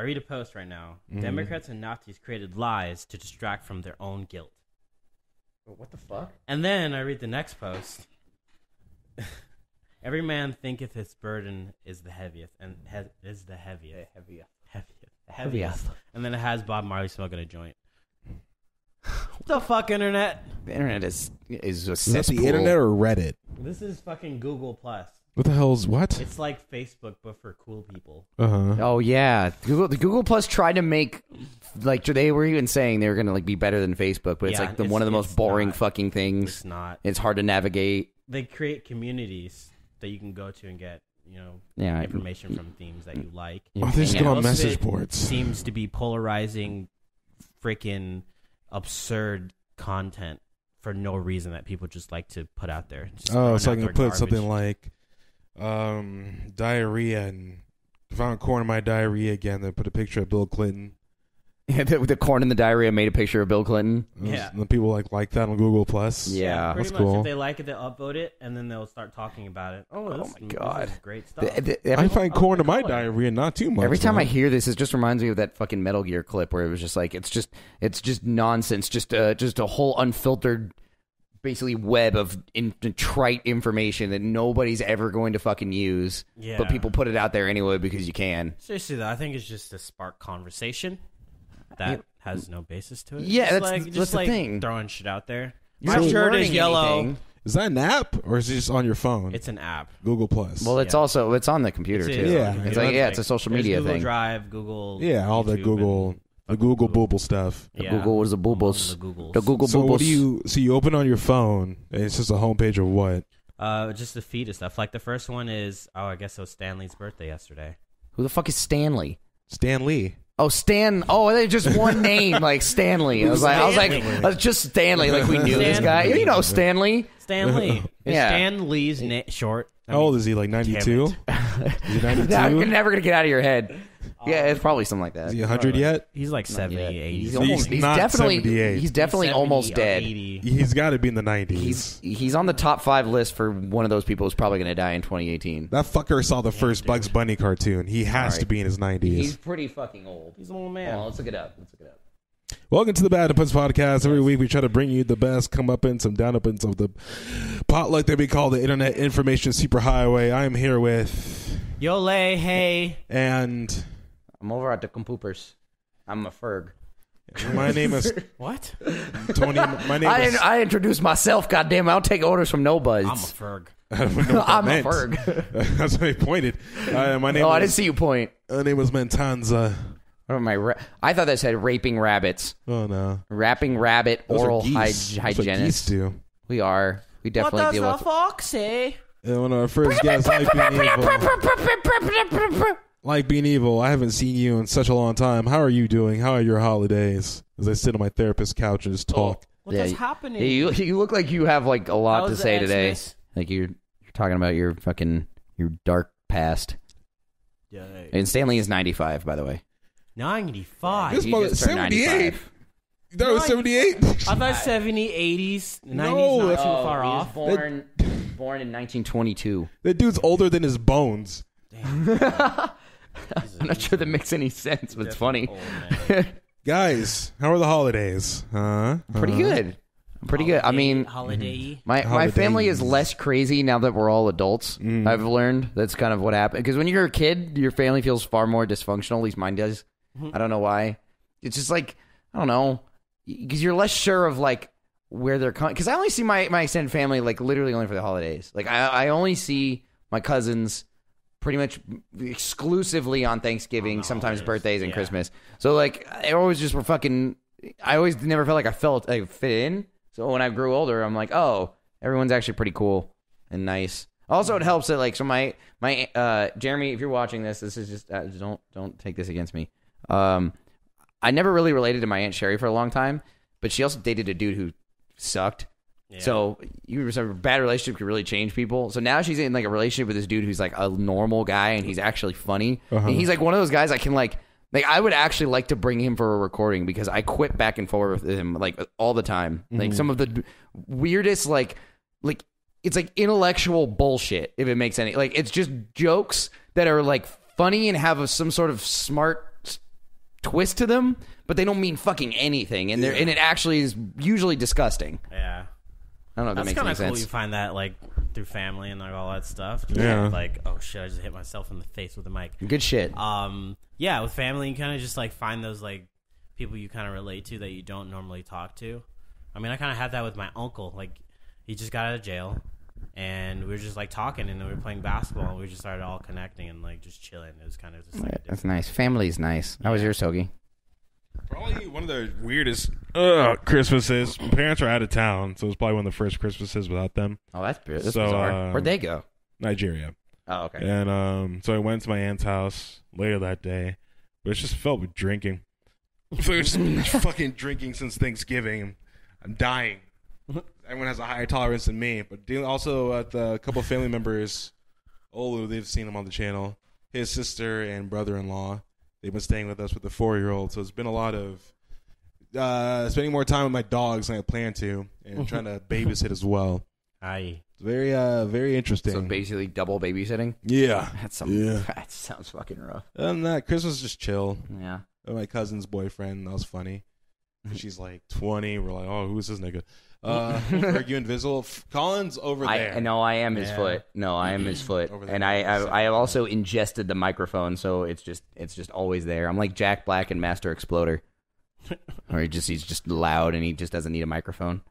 I read a post right now. Mm-hmm. Democrats and Nazis created lies to distract from their own guilt. What the fuck? And then I read the next post. Every man thinketh his burden is the heaviest, and he- is the heaviest, heaviest, heaviest, heaviest. And then it has Bob Marley smoking a joint. What the fuck, internet? The internet is is a Is that the internet or Reddit? This is fucking Google Plus. What the hell's what? It's like Facebook, but for cool people. Uh huh. Oh yeah, Google the Google Plus tried to make like they were even saying they were gonna like be better than Facebook, but it's Yeah, like the it's- one of the most it's boring not. fucking things. It's not. It's hard to navigate. They create communities that you can go to and get, you know, Yeah, information from themes that you like. Oh, they just hang go on Most of message it boards. Seems to be polarizing, freaking absurd content for no reason that people just like to put out there. Just Oh, throwing so I out can their put something garbage. like um, diarrhea and found corn in my diarrhea again. Then put a picture of Bill Clinton. Yeah, the, the corn in the diarrhea made a picture of Bill Clinton. Yeah. And then people like like that on Google Plus. Yeah, pretty that's much. cool. If they like it, they'll upvote it, and then they'll start talking about it. Oh, this, my this God. is great stuff. The- the- I find Oh, corn in my my diarrhea not too much. every time though. I hear this, it just reminds me of that fucking Metal Gear clip where it was just like it's just it's just nonsense, just uh, just a whole unfiltered, basically web of in, trite information that nobody's ever going to fucking use. Yeah. But people put it out there anyway because you can. Seriously, though, I think it's just a spark conversation that has no basis to it. Yeah, Just that's- like, that's just the like thing. Throwing shit out there. You're My shirt is yellow. anything. is that an app or is it just on your phone? It's an app. Google Plus. Well, it's Yeah. also it's on the computer It's- too. Yeah. It's like- yeah, it's a social There's media Google thing. Drive, Google. yeah, all the YouTube, Google, and the Google Google. Booble stuff. The Yeah. Google was the Among boobos. The Googles. The Google So boobos. what do you? So you open on your phone and it's just a homepage of what? Uh, just the feed of stuff. Like the first one is, oh, I guess it was Stanley's birthday yesterday. Who the fuck is Stanley? Stan Lee. Oh, Stan. Oh, they just one name, like Stanley. I was like, I was like, Stanley? I was just Stanley. Like we knew this guy. You know Stanley. Stanley. Is Yeah. Stan Lee's na- short? I How mean, old is he? Like damn ninety two? it. Is he ninety Nah, You're two? never gonna get out of your head. Yeah, it's um, probably something like that. Is he hundred yet? He's like 70, Yeah. 80. He's, He's almost. He's, not definitely. 78. He's definitely 70 almost or dead. 80. He's got to be in the nineties. He's he's on the top five list for one of those people who's probably gonna die in 2018. That fucker saw the first Bugs Bunny cartoon. He has Sorry. to be in his 90s. He's pretty fucking old. He's an old Hold man. on, let's look it up. Let's look it up. Welcome to the Bad Puts podcast. Every week we try to bring you the best come up and some down up of the potluck that we call the Internet Information Superhighway. I am here with Yole, hey. and I'm over at the Compoopers. I'm a Ferg. my name is What? Tony. My name I, is I introduced myself. Goddamn, I don't take orders from nobody. I'm a Ferg. I don't know what that I'm a meant. Ferg. That's what he pointed. Uh, my name oh, I didn't see you point. my name is Mentanza. What am I? Ra- I thought that said raping rabbits. Oh no, Rapping rabbit Those are oral geese. hy- That's what geese do. We are. We definitely deal with. fox say? And one of our first guests, like being evil. Like being evil, I haven't seen you in such a long time. How are you doing? How are your holidays? As I sit on my therapist's couch and just oh. talk. What Yeah, is happening? You you look like you have like a lot How to say today. Like you're you're talking about your fucking your dark past. Yeah, And Stanley is 95, by the way. 95. This mother- turned 78. That was 78? I thought 70, 80s, 90s No, not that's- too Oh, far he was off. born born in 1922. that dude's older than his bones. I'm not sure that makes any sense, but it's funny. Guys, how are the holidays? Huh? Pretty Huh? good. Pretty good. I mean, holiday. My my family is less crazy now that we're all adults. Mm. I've learned that's kind of what happened because when you're a kid, your family feels far more dysfunctional. At least mine does. I don't know why. It's just like I don't know because you're less sure of like where they're coming. Because I only see my my extended family like literally only for the holidays. Like I I only see my cousins pretty much exclusively on Thanksgiving, On sometimes holidays, birthdays and yeah. Christmas. So like I always just were fucking. I always never felt like I felt I fit in. So when I grew older, I'm like, oh, everyone's actually pretty cool and nice. Also, it helps that like so my my uh Jeremy, if you're watching this, this is just uh, don't don't take this against me. Um, I never really related to my aunt Sherry for a long time, but she also dated a dude who sucked. So you have a bad relationship could really change people. So now she's in like a relationship with this dude who's like a normal guy and he's actually funny. Uh-huh. And he's like one of those guys I can like like I would actually like to bring him for a recording because I quit back and forth with him like all the time. Like some of the weirdest like like it's like intellectual bullshit if it makes any like it's just jokes that are like funny and have a, some sort of smart twist to them, but they don't mean fucking anything, and they're and it actually is usually disgusting. Yeah. I don't know if that That's makes kind any of cool. sense. You find that like through family and like all that stuff. Yeah. Like, oh shit, I just hit myself in the face with a mic. Good shit. Um, yeah, with family, you kind of just like find those like people you kind of relate to that you don't normally talk to. I mean, I kind of had that with my uncle. Like, he just got out of jail, and we were just like talking, and then we were playing basketball, and we just started all connecting and like just chilling. It was kind of just like a That's nice. Family's nice. How was your Sogi? Probably one of the weirdest uh, Christmases. My parents are out of town, so it was probably one of the first Christmases without them. Oh, that's, bi- that's So, bizarre. um, Where'd they go? Nigeria. Oh, okay. And um, so I went to my aunt's house later that day, but it's just filled with drinking. So it's just fucking drinking since Thanksgiving. I'm dying. Everyone has a higher tolerance than me, but dealing also with a couple of family members. Olu, they've seen him on the channel. His sister and brother-in-law, they've been staying with us with the four-year-old. So it's been a lot of uh, spending more time with my dogs than I planned to, and trying to babysit as well. Aye. It's very, uh, very interesting. So basically double babysitting. yeah, That's some. Yeah. That sounds fucking rough. Other than that, Christmas is just chill. Yeah. My cousin's boyfriend. That was funny. She's like 20. We're like, oh, who's this nigga? Uh, are you invisible? F- Colin's over I there. no, I am his Yeah. foot. No, I am his foot, Over there. and I, I I also ingested the microphone, so it's just it's just always there. I'm like Jack Black and Master Exploder, or he just he's just loud and he just doesn't need a microphone.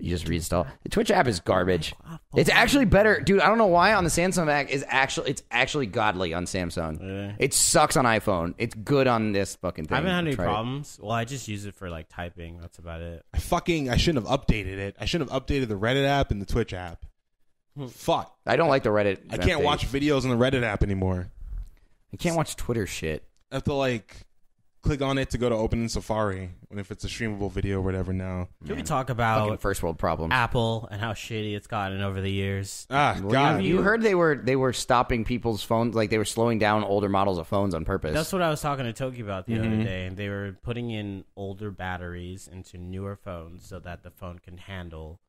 You just reinstall the Twitch app is garbage. Oh, it's actually better, dude. I don't know why on the Samsung app is actually it's actually godly on Samsung. Yeah. It sucks on iPhone. It's good on this fucking thing. I haven't had any Try it. problems. Well, I just use it for like typing. That's about it. I fucking I shouldn't have updated it. I shouldn't have updated the Reddit app and the Twitch app. Fuck. I don't like the Reddit. I can't update. watch videos on the Reddit app anymore. I can't watch Twitter shit. I have to like click on it to go to open in Safari when if it's a streamable video or whatever now. Can we talk Fucking about first world problems. Apple and how shitty it's gotten over the years? Ah, Well, God. you, you heard they were they were stopping people's phones, like they were slowing down older models of phones on purpose. That's what I was talking to Toki about the Mm-hmm. other day. And they were putting in older batteries into newer phones so that the phone can handle,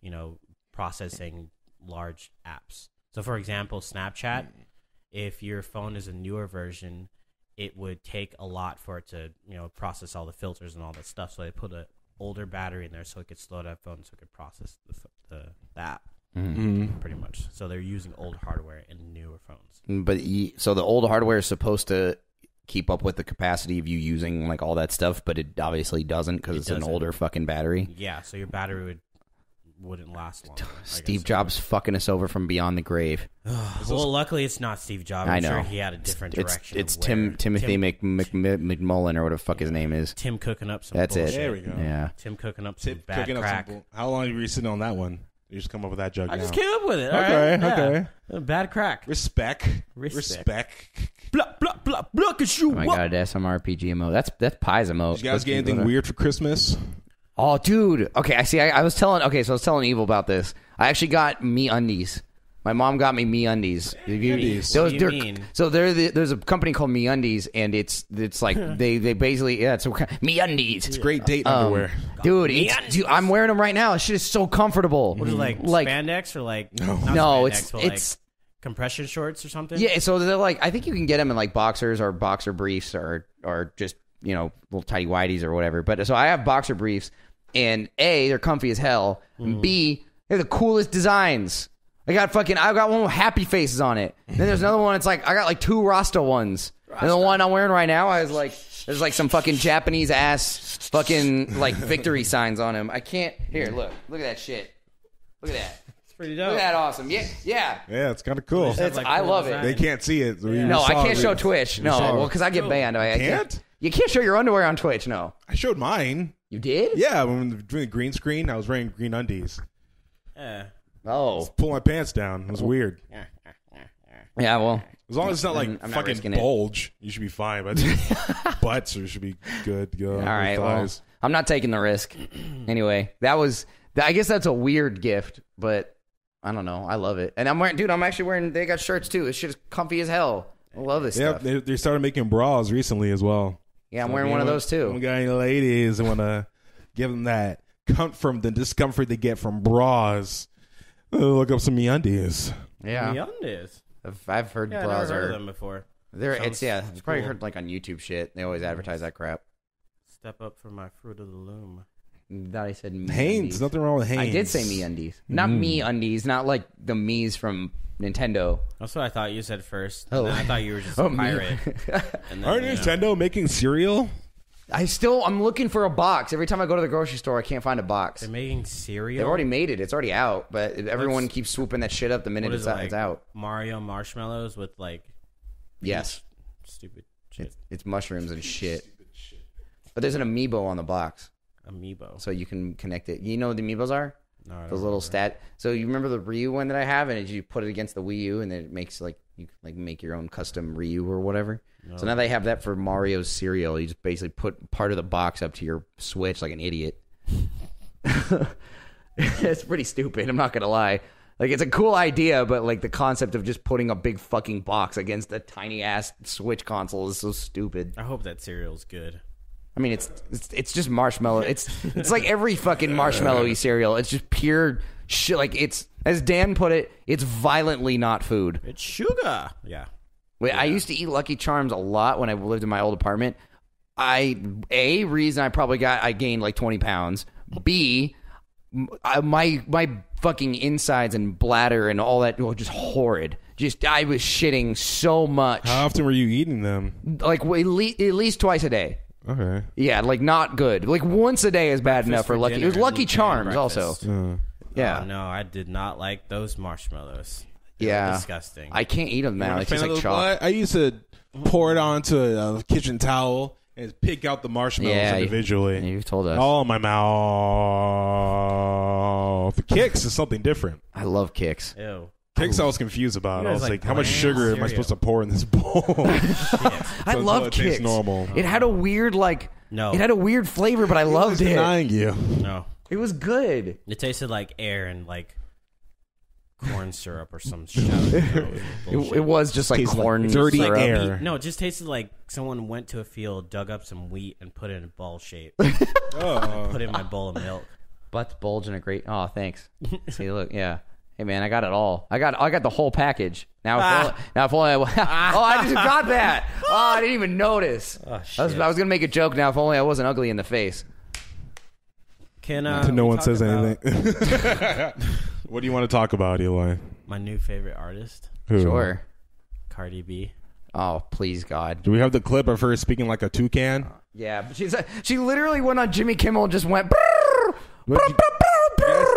you know, processing large apps. So, for example, Snapchat, if your phone is a newer version, it would take a lot for it to, you know, process all the filters and all that stuff. So they put an older battery in there so it could slow down phone so it could process the, ph- the, the app Mhm. pretty much. So they're using old hardware in newer phones. but ye- so the old hardware is supposed to keep up with the capacity of you using like all that stuff, but it obviously doesn't because It it's an doesn't. older fucking battery. Yeah, so your battery would wouldn't last long. Steve Jobs fucking us over from beyond the grave. Well, luckily it's not Steve Jobs. I I'm know. sure he had a different It's direction. it's of Tim where- Timothy Tim, Mc, Mc, Mc, McMullen or whatever the fuck his name is. Tim cooking up some. That's it. bullshit. There we go. Yeah. Tim cooking up some Tip- bad cooking up crack. some bull- How long were you sitting on that one? You just come up with that joke I now. just came up with it. all Okay, right? Okay. Uh, Bad crack. Respect. Respect. Respect. Blah blah blah blah. Cause you Oh my what? god, SMRPG emote. That's that's Pies emote. Did you guys get anything weird for Christmas? Oh, dude. Okay, I see. I, I was telling. Okay, so I was telling Evil about this. I actually got me undies. My mom got me me undies. MeUndies. What do you mean? So there, there's a company called Me Undies, and it's it's like they they basically yeah, it's Me Undies. It's great date Um, underwear. dude, it's, dude, I'm wearing them right now. This shit is so comfortable. What is it like? Like spandex or like? No. not no, spandex, it's but it's like compression shorts or something. yeah. So they're like I think you can get them in like boxers or boxer briefs or or just you know little tidy whities or whatever. But so I have boxer briefs, and a they're comfy as hell. And B mm. they're the coolest designs. I got fucking I got one with happy faces on it. Then there's another one. It's like I got like two Rasta ones. And the one I'm wearing right now, I was like, there's like some fucking Japanese ass fucking like victory signs on him. I can't. Here, look, look at that shit. Look at that. it's pretty Look dope. at that awesome. Yeah, yeah. Yeah, it's kind of cool. Just have, like, I cool love it. design. They can't see it. so we No, I saw can't it. show Twitch. No, well, because I get banned. I, I Can't? You can't show your underwear on Twitch. No, I showed mine. You did. Yeah, when we doing the green screen, I was wearing green undies. Yeah. Oh, Pull my pants down. It was weird. yeah. Well, As long as it's not like I'm not fucking risking it. bulge, you should be fine. But butts or should be good. to Go all right. Well, I'm not taking the risk. Anyway, that was. I guess that's a weird gift, but I don't know. I love it, and I'm wearing, dude. I'm actually wearing. They got shirts too. This shit is comfy as hell. I love this yeah, stuff. they, they started making bras recently as well. Yeah, I'm So wearing one of those too. We got any ladies that want to give them that comfort from the discomfort they get from bras. uh, Look up some MeUndies. Yeah, MeUndies. I've, I've heard Yeah, I bras never heard are of them before. There, Sounds it's yeah. It's probably heard like on YouTube shit. They always advertise that crap. Step up for my fruit of the loom. That I said me Hanes, undies. nothing wrong with Hanes. I did say me undies, not me mm. undies, not like the me's from Nintendo. That's what I thought you said first. Oh. And then I thought you were just Oh, a me. pirate. And then, Aren't you know, Nintendo making cereal? I still I'm looking for a box. Every time I go to the grocery store, I can't find a box. they're making cereal. They've already made it. It's already out, but everyone What's- keeps swooping that shit up the minute What it's, it, out, it's like out. Mario marshmallows with like Yes, stupid shit. it's, it's mushrooms and shit. But there's an amiibo on the box, Amiibo. so you can connect it. You know what the amiibos are? No, I don't Those little remember. stat. So you remember the Ryu one that I have, and you put it against the Wii U, and then it makes like you can, like make your own custom Ryu or whatever. No. So now they have that for Mario's cereal. You just basically put part of the box up to your Switch like an idiot. it's pretty stupid. I'm not gonna lie. Like it's a cool idea, but like the concept of just putting a big fucking box against a tiny ass Switch console is so stupid. I hope that cereal's good. I mean, it's it's, it's just marshmallow. It's it's like every fucking marshmallowy cereal. It's just pure shit. Like it's as Dan put it, it's violently not food. It's sugar. Yeah. Wait, I used to eat Lucky Charms a lot when I lived in my old apartment. I a reason I probably got I gained like twenty pounds. B m- I- my my fucking insides and bladder and all that were just horrid. Just I was shitting so much, How often were you eating them? like at least, at least twice a day. Okay. Yeah, like not good. Like once a day is bad enough for for Lucky. It dinner was Lucky and- Charms and also. breakfast. Uh, Yeah, Oh, no, I did not like those marshmallows. They were yeah. Disgusting. I can't eat them now. Not a It tastes fan like of chalk. those- I used to pour it onto a kitchen towel and pick out the marshmallows Yeah, you- individually. You've told us. All in my mouth. The kicks is something different. I love kicks. Ew. Kicks I was confused about. You I guys was like like, how much bland sugar am I cereal. supposed to pour in this bowl? I So love it tastes kicks. normal. It had a weird like. No. It had a weird flavor, but I loved it. denying you. No. It was good. It tasted like air and like corn syrup or some shit. I don't know. It was It, bullshit. it was just like Tastes like corn dirty syrup. air. No, it just tasted like someone went to a field, dug up some wheat, and put it in a ball shape. Oh. put it in my bowl of milk. Butts bulging a great. Oh, thanks. See, look, yeah. Hey, man, I got it all. I got, I got the whole package. Now, if Ah. only, now, if only I, oh, I just got that. Oh, I didn't even notice. Oh, I was. I was gonna make a joke. Now, if only I wasn't ugly in the face. Can uh, To no one says about anything. what do you want to talk about, Eli? My new favorite artist, Who? Sure. Cardi B. Oh, please, God. Do we have the clip of her speaking like a toucan? Yeah, but she's she literally went on Jimmy Kimmel and just went. "Brrr, What brrr,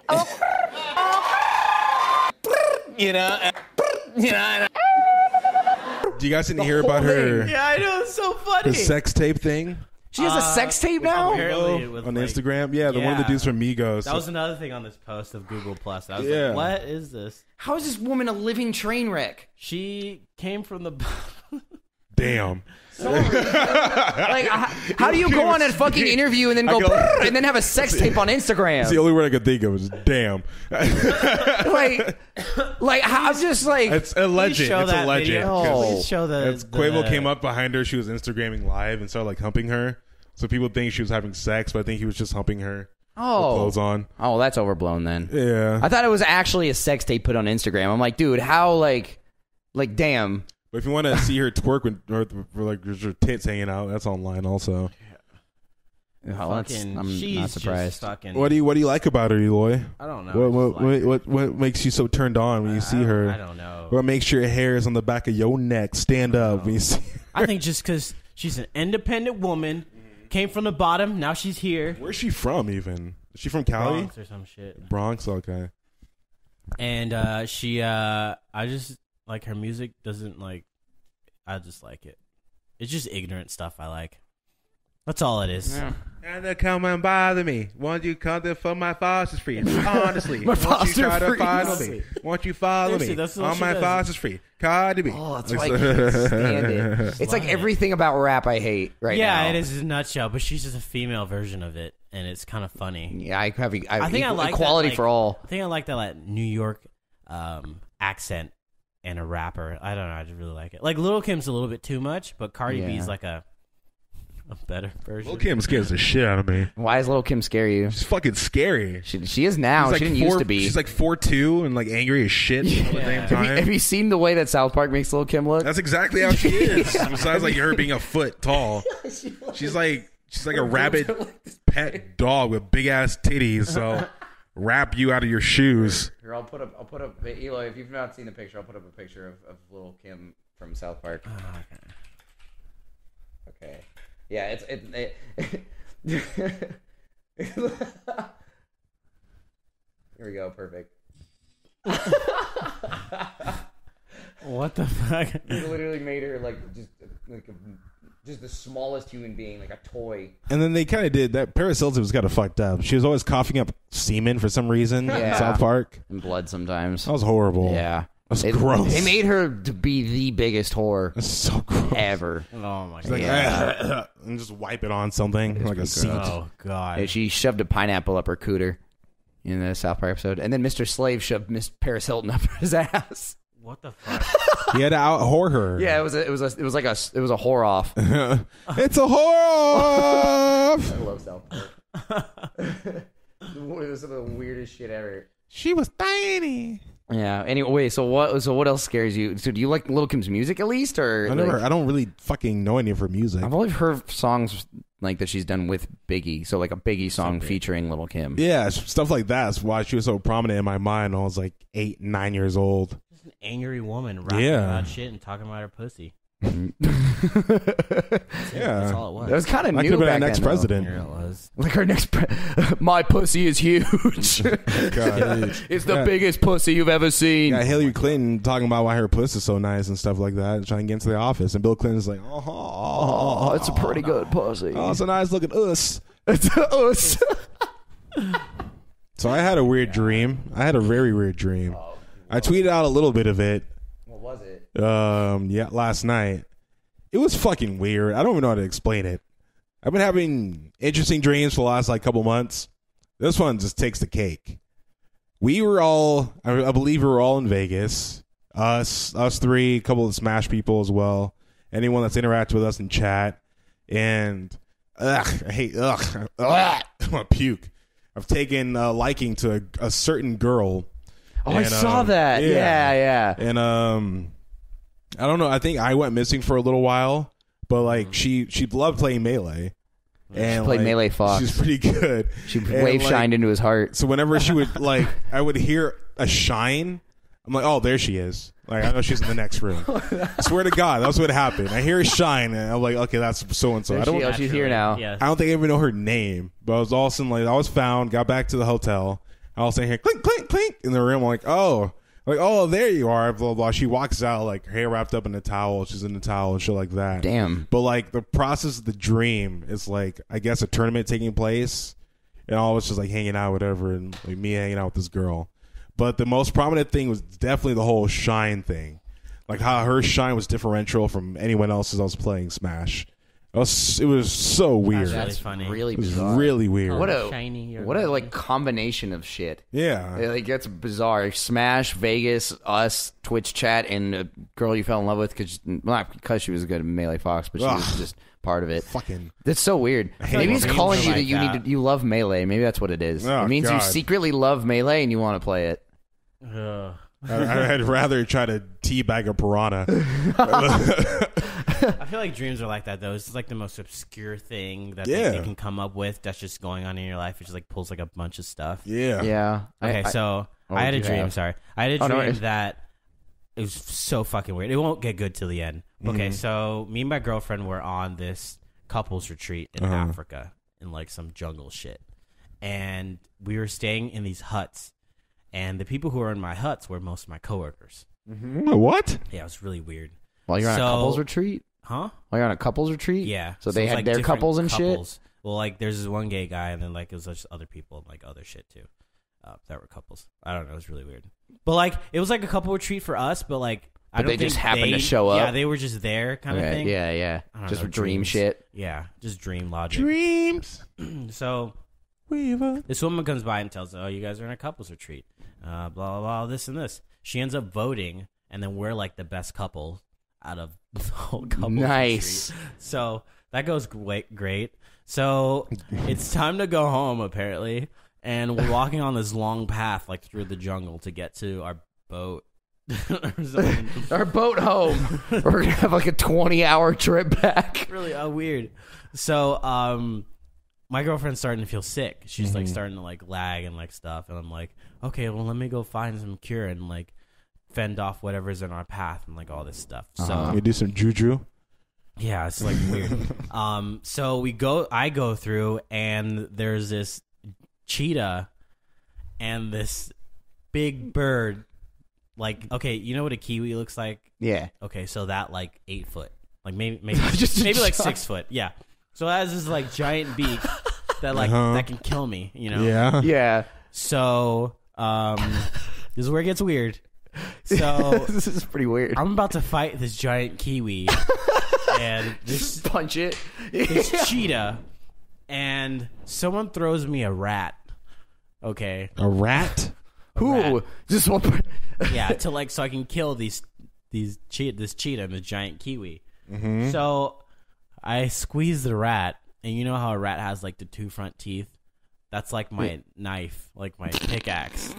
you- brrr, brrr, brrr." Do you guys didn't hear about her, Yeah, I know. It's so funny. her sex tape thing She has a Uh, sex tape now. apparently with, on like- Instagram? Yeah, the one of the Yeah. dudes from Migos. That was another thing on this post of Google Plus. I was Yeah. like, "What is this?" How is this woman a living train wreck? She came from the. Damn. like, how, how do you go on a fucking interview and then go, and then have a sex tape on Instagram? It's the only word I could think of was damn. like, like how just like it's a legend. Show It's that a legend. video. 'Cause Please show the. It's Quavo came up behind her. She was Instagramming live and started like humping her. So people think she was having sex, but I think he was just humping her. with oh Clothes on. oh that's overblown then. Yeah. I thought it was actually a sex tape put on Instagram. I'm like, dude, how like, like damn. But if you want to see her twerk with or, or like there's her tits hanging out, that's online also. Oh, that's- Fucking, I'm she's not just surprised. Fucking, What do you What do you like about her, Eloy? I don't know. What what, like what what what makes you so turned on when you I see her? I don't know. What makes your hairs on the back of your neck stand up when you see? I think just because she's an independent woman, came from the bottom, now she's here. Where's she from? Even is she from Cali? Bronx or some shit. Bronx. Okay. And uh, she, uh, I just like her music. Doesn't like, I just like it. It's just ignorant stuff I like. That's all it is. And they come and bother me. Won't you come to for my foster's free? Honestly, My won't you foster try to follow me? Won't you follow Seriously, me that's what on she my does. foster's free? Cardi B. Oh, that's why I can't stand it. It's like everything about rap I hate right now. yeah, now. it is in a nutshell. But she's just a female version of it, and it's kind of funny. Yeah, I have. I, I think I equal- like that, like- for all. I think I like that like New York um, accent and a rapper. I don't know. I just really like it. Like Little Kim's a little bit too much, but Cardi Yeah. B's like a A better version. Lil Kim scares the shit out of me. Why does Little Kim scare you? She's fucking scary. She, she is now. She's like she didn't four, used to be. She's like four two and like angry as shit all the damn have, you, time. have you seen the way that South Park makes Little Kim look? That's exactly how she is. Besides, like her being a foot tall, she's like she's like a rabid pet dog with big ass titties. So wrap you out of your shoes. Here, I'll put up. I'll put up. Eloy, if you've not seen the picture, I'll put up a picture of, of Little Kim from South Park. Ah, okay. Yeah, it's it. it Here we go. Perfect. What the fuck? He literally made her like just like a, just the smallest human being, like a toy. And then they kind of did that. Paris Hilton was kind of fucked up. She was always coughing up semen for some reason in Yeah. South Park. And blood sometimes. That was horrible. Yeah. That's It- gross. They made her to be the biggest whore That's so gross. ever. Oh my Like, god. And just wipe it on something like a seat. Oh god. Yeah, she shoved a pineapple up her cooter in the South Park episode, and then Mr. Slave shoved Miss Paris Hilton up his ass. What the fuck? He had to out whore her. Yeah, it was a, it was a, it was like a it was a whore off. it's a whore. off. I love South Park. It was some of the weirdest shit ever. she was tiny. Yeah. Anyway, so what? So what else scares you? So do you like Little Kim's music at least, or I never. like- I don't really fucking know any of her music. I've only heard songs like that she's done with Biggie. So like a Biggie song featuring Little Kim. Yeah, stuff like. That's why she was so prominent in my mind. when I was like eight, nine years old. Just an angry woman rapping Yeah. about shit and talking about her pussy. Yeah, That's all it was. That was kind of I new could have been our back next then, though. president. Here it was. Like our next, pre- my pussy is huge. Oh, God. it's the Yeah. biggest pussy you've ever seen. Yeah, Hillary Clinton talking about why her puss is so nice and stuff like that, trying to get into the office, and Bill Clinton's like, oh, Oh, oh it's a pretty good oh, pussy. oh, it's a nice looking us. It's us. So I had a weird dream. I had a very weird dream. I tweeted out a little bit of it. what was it? Um, yeah, last night. It was fucking weird. I don't even know how to explain it. I've been having interesting dreams for the last like couple months. This one just takes the cake. We were all, I, I believe, we were all in Vegas. Us, us three, a couple of Smash people as well. Anyone that's interacted with us in chat, and ugh, I hate ugh, ugh I'm gonna puke. I've taken a liking to a, a certain girl. Oh, I saw um, that. yeah. Yeah, yeah. and um i don't know i think i went missing for a little while but like she she loved playing melee and she played like, Melee Fox. she's pretty good She And, wave like, shined into his heart. so whenever she would like i would hear a shine i'm like oh there she is like i know she's in the next room I swear to god that's what happened i hear a shine and i'm like okay that's so and so i don't is. she's here now. Yes. I don't think I even know her name, but I was all of a sudden like I was found, got back to the hotel. I was saying here, clink, clink, clink in the room. I'm like, oh, like oh, there you are. Blah blah. blah. She walks out like her hair wrapped up in a towel. She's in a towel and shit like that. Damn. But like the process of the dream is like I guess a tournament taking place, and all us just like hanging out, whatever, and like me hanging out with this girl. But the most prominent thing was definitely the whole shine thing, like how her shine was differential from anyone else's. I was playing Smash. It was it was so weird. That's really That's funny. really It was bizarre. really weird. Oh, What a oh, shiny or what a like combination of shit. yeah. Like that's bizarre. Smash, Vegas, us, Twitch chat, and a girl you fell in love with because not because she was a good at Melee Fox, but she was Ugh. just part of it. Fucking That's so weird. Maybe like it's calling are you that like you that. need to, you love Melee. Maybe that's what it is. Oh, it means you God. secretly love Melee and you want to play it. Ugh. I, I'd rather try to teabag a piranha. I feel like dreams are like that though. It's just like the most obscure thing that they- Yeah. you can come up with that's just going on in your life. It just like pulls like a bunch of stuff. yeah. Yeah. I- Okay, I- so I had a you dream. have. Sorry, I had a Oh, no dream worries. that it was so fucking weird. It won't get good till the end. Mm-hmm. Okay, so me and my girlfriend were on this couples retreat in Uh-huh. Africa in like some jungle shit, and we were staying in these huts, and the people who were in my huts were most of my coworkers. What? Yeah, it was really weird. While you're on So- a couples retreat? Huh? You're on a couples retreat? Yeah. So they it's, had like, their different couples and shit? couples. Well, like there's this one gay guy, and then like it was just other people, and like other shit too, uh, that were couples. I don't know. It was really weird. But like it was like a couple retreat for us, but like I But don't they just think happened to they- show up? Yeah, they were just there, kind of Okay, thing. Yeah, yeah. I don't Just know, dream dreams. shit. Yeah, just dream logic. Dreams. So Weaver. this woman comes by and tells, "Oh, you guys are in a couples retreat." Uh, blah blah blah. This and this. She ends up voting, and then we're like the best couple out of the whole couple. Nice. So that goes great. Great. So it's time to go home apparently, and we're walking on this long path like through the jungle to get to our boat. Our boat home. We're gonna have like a twenty-hour trip back. really uh, weird. So, um, my girlfriend's starting to feel sick. She's like starting to like lag and like stuff, and I'm like, okay, well, let me go find some cure and like fend off whatever's in our path and like all this stuff. So You do some juju. yeah, it's like weird. um, so we go, I go through, and there's this cheetah and this big bird. Like, okay, you know what a kiwi looks like? Yeah. Okay, so that like eight foot, like maybe maybe Just maybe like six foot. Yeah. So it has this like giant beak that like Uh-huh. that can kill me. You know. Yeah. Yeah. So um, this is where it gets weird. So this is pretty weird. I'm about to fight this giant kiwi and this Punch it. this cheetah, and someone throws me a rat. Okay. A rat. Who? rat. Just one. per- yeah, to like so I can kill these these che- this cheetah and the giant kiwi. Mm-hmm. So I squeeze the rat, and you know how a rat has like the two front teeth. That's like my knife, like my pickaxe,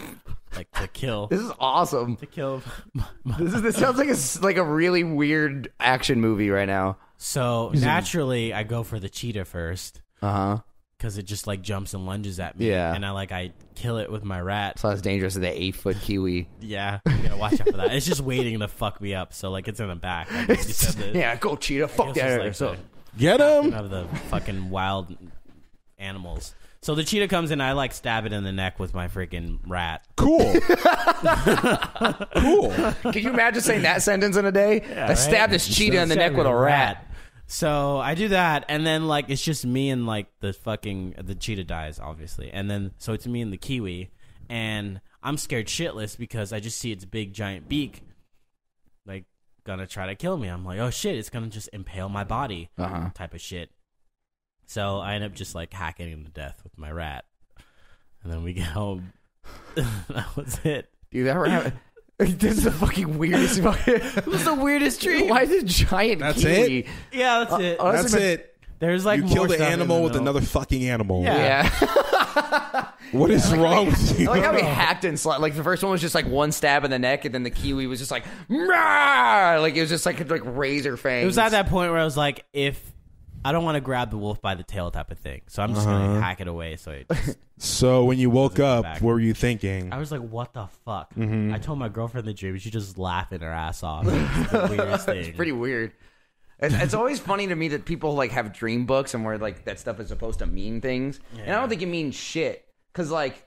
like to kill This is awesome. to kill. My, my- This is. This sounds like a s- like a really weird action movie right now. so naturally, I go for the cheetah first Uh huh. because it just like jumps and lunges at me. Yeah. and I like I kill it with my rat. So It's not as dangerous as the eight foot kiwi. Yeah, you gotta watch out for that. It's just waiting to fuck me up. So like it's in the back. Like, you said the, yeah, go cheetah. Fuck it's just that. like so, the- Get him. out of the fucking wild animals. So the cheetah comes in, I like stab it in the neck with my freaking rat. Cool. cool. can you imagine saying that sentence in a day? I right? stabbed this cheetah in the neck with a rat. So I do that, and then like it's just me and like the fucking the cheetah dies, obviously, and then so it's me and the kiwi, and I'm scared shitless because I just see its big giant beak, like gonna try to kill me. I'm like, oh shit, it's gonna just impale my body, Uh-huh. type of shit. So I end up just like hacking him to death with my rat, and then we get home. that was it. Do you ever have? this is the fucking weirdest. Fucking, was the weirdest dream. Why is it giant That's kiwi? it? Yeah, that's it. Uh, honestly, That's but- it. There's like You more killed an animal with another fucking animal. Yeah. Yeah. What is wrong with you? I like how we hacked and sli- like the first one was just like one stab in the neck, and then the kiwi was just like, "Meow!" like it was just like like razor fangs. It was at that point where I was like, if I don't want to grab the wolf by the tail type of thing, so I'm just gonna uh-huh. hack it away. So it just, So when you woke up, back. what were you thinking? I was like, what the fuck? Mm-hmm. I told my girlfriend the dream. She just laughing her ass off. It's the weirdest thing. It's pretty weird. It's, it's always funny to me that people like have dream books and where like that stuff is supposed to mean things, and I don't think it means shit. Cause like,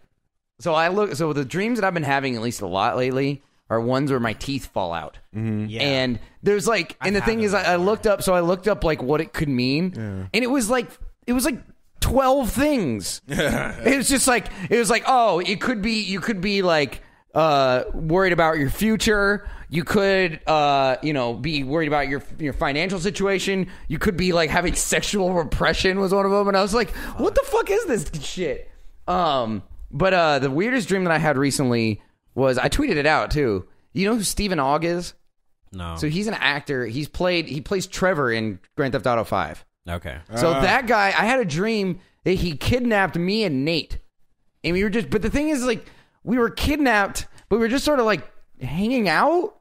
so I look, so the dreams that I've been having at least a lot lately are ones where my teeth fall out. yeah. And there's like, and the I've thing is, I, I looked up, so I looked up like what it could mean, and it was like, it was like twelve things. it was just like, it was like, oh, it could be, you could be like, uh, worried about your future. You could, uh, you know, be worried about your your financial situation. You could be like having sexual repression was one of them, and I was like, what the fuck is this shit? Um, but uh, the weirdest dream that I had recently was I tweeted it out too. You know who Steven Ogg is? no. So he's an actor. He's played he plays Trevor in Grand Theft Auto 5. okay. So Ah. that guy, I had a dream that he kidnapped me and Nate. And we were just but the thing is like we were kidnapped, but we were just sort of like hanging out.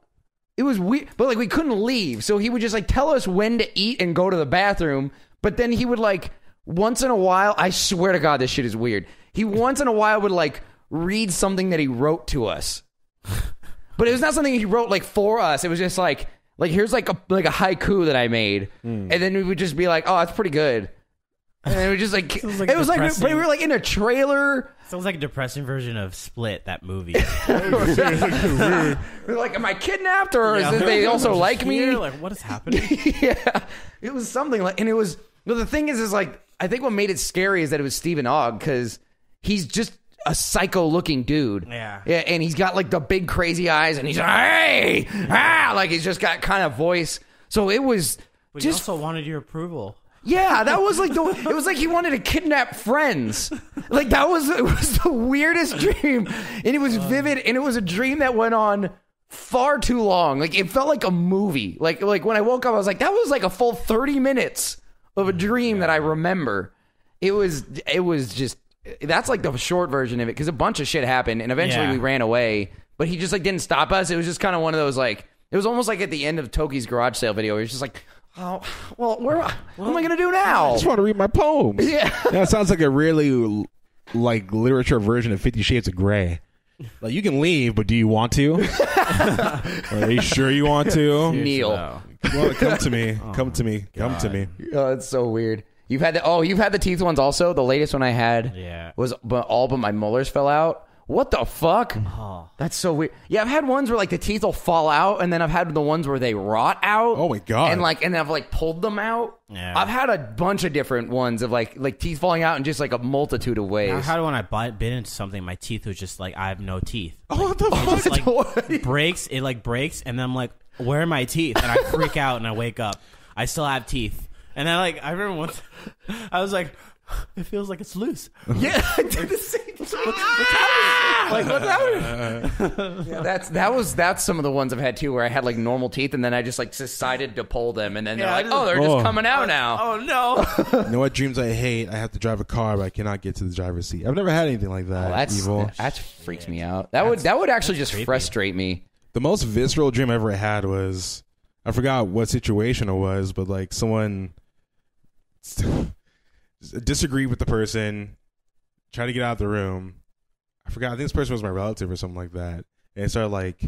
It was weird, but like we couldn't leave. So he would just like tell us when to eat and go to the bathroom, but then he would like once in a while, I swear to god this shit is weird. He once in a while would like read something that he wrote to us. But it was not something he wrote like for us. It was just like like here's like a like a haiku that I made, hmm. and then we would just be like, oh, that's pretty good. And then we just like, Sounds like it was like, depressing. but we were like in a trailer. Sounds like a depressing version of Split, that movie. We're like, am I kidnapped or is it they also like me? Like, what is happening? yeah, it was something like, and it was. Well, the thing is, is like, I think what made it scary is that it was Steven Ogg because he's just a psycho-looking dude. Yeah. yeah, and he's got like the big crazy eyes, and he's like, hey, ah, like he's just got kind of voice. So it was But just also wanted your approval. Yeah, that was like the. It was like he wanted to kidnap friends. Like that was it was the weirdest dream, and it was vivid, and it was a dream that went on far too long. Like it felt like a movie. Like like when I woke up, I was like, that was like a full thirty minutes of a dream that I remember. It was it was just that's like the short version of it because a bunch of shit happened and eventually Yeah. we ran away. But he just like didn't stop us. It was just kind of one of those like it was almost like at the end of Toki's garage sale video. He was just like, oh well, where what am I gonna do now? I just want to read my poems. Yeah. That sounds like a really like literature version of Fifty Shades of Grey. Like you can leave, but do you want to? Are you sure you want to? Neil. No. Well, come to me. Come to me. Come to me. Oh, it's so weird. You've had the oh, you've had the teeth ones also. The latest one I had Yeah. was but all but my molars fell out. What the fuck? Oh. That's so weird. Yeah, I've had ones where like the teeth will fall out, and then I've had the ones where they rot out. Oh my God. And like, and I've like pulled them out. Yeah. I've had a bunch of different ones of like like teeth falling out in just like a multitude of ways. Now, how do when I bite, bit into something, my teeth was just like I have no teeth. Oh, what the It fuck? just like breaks. It like breaks, and then I'm like, where are my teeth? And I freak out, and I wake up. I still have teeth, and then like I remember once, I was like, it feels like it's loose. Uh-huh. yeah, I did the same. thing like what's happening? yeah, that's that was that's some of the ones I've had too, where I had like normal teeth, and then I just like decided to pull them, and then they're Yeah, I like, just- oh, they're Oh. just coming out now. Oh no! You know what dreams I hate? I have to drive a car, but I cannot get to the driver's seat. I've never had anything like that. Oh, that's evil. that freaks me out. That would that would actually just creepy. frustrate me. The most visceral dream I ever had was I forgot what situation it was, but like someone disagreed with the person, tried to get out of the room. I forgot. I think this person was my relative or something like that, and it started like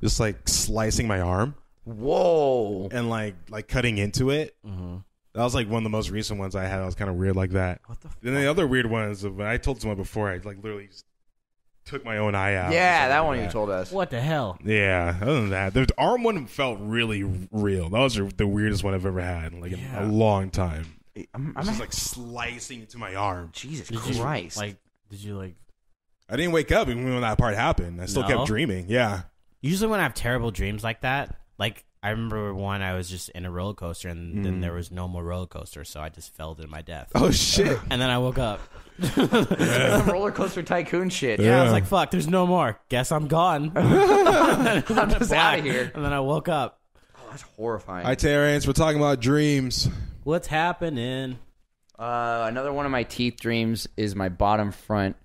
just like slicing my arm Whoa. and like like cutting into it. Mm-hmm. That was like one of the most recent ones I had. I was kind of weird like that. What the? F- Then the other weird ones, when I told someone before, I like literally just took my own eye out. Yeah, something that like one you told us. what the hell? Yeah, other than that, the arm one felt really real. That was the weirdest one I've ever had, in, like in Yeah. a long time. I'm, It was just like slicing into my arm. Jesus Did you Christ. like? Did you like? I didn't wake up even when that part happened. I still No? kept dreaming. Yeah. Usually when I have terrible dreams like that, like I remember one I was just in a roller coaster and then mm. there was no more roller coaster, so I just fell to my death. Oh shit. And then I woke up. Some roller coaster tycoon shit. Yeah, I was like, "Fuck, there's no more. Guess I'm gone." I'm just out of here. And then I woke up. Oh, that's horrifying. Hi, Terrence. We're talking about dreams. What's happening? Uh, another one of my teeth dreams is my bottom front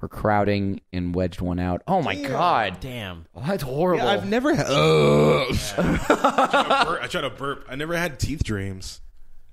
were crowding and wedged one out. Oh my god, Damn. oh, that's horrible. Yeah, I've never had. Ugh. I try to burp. I never had teeth dreams.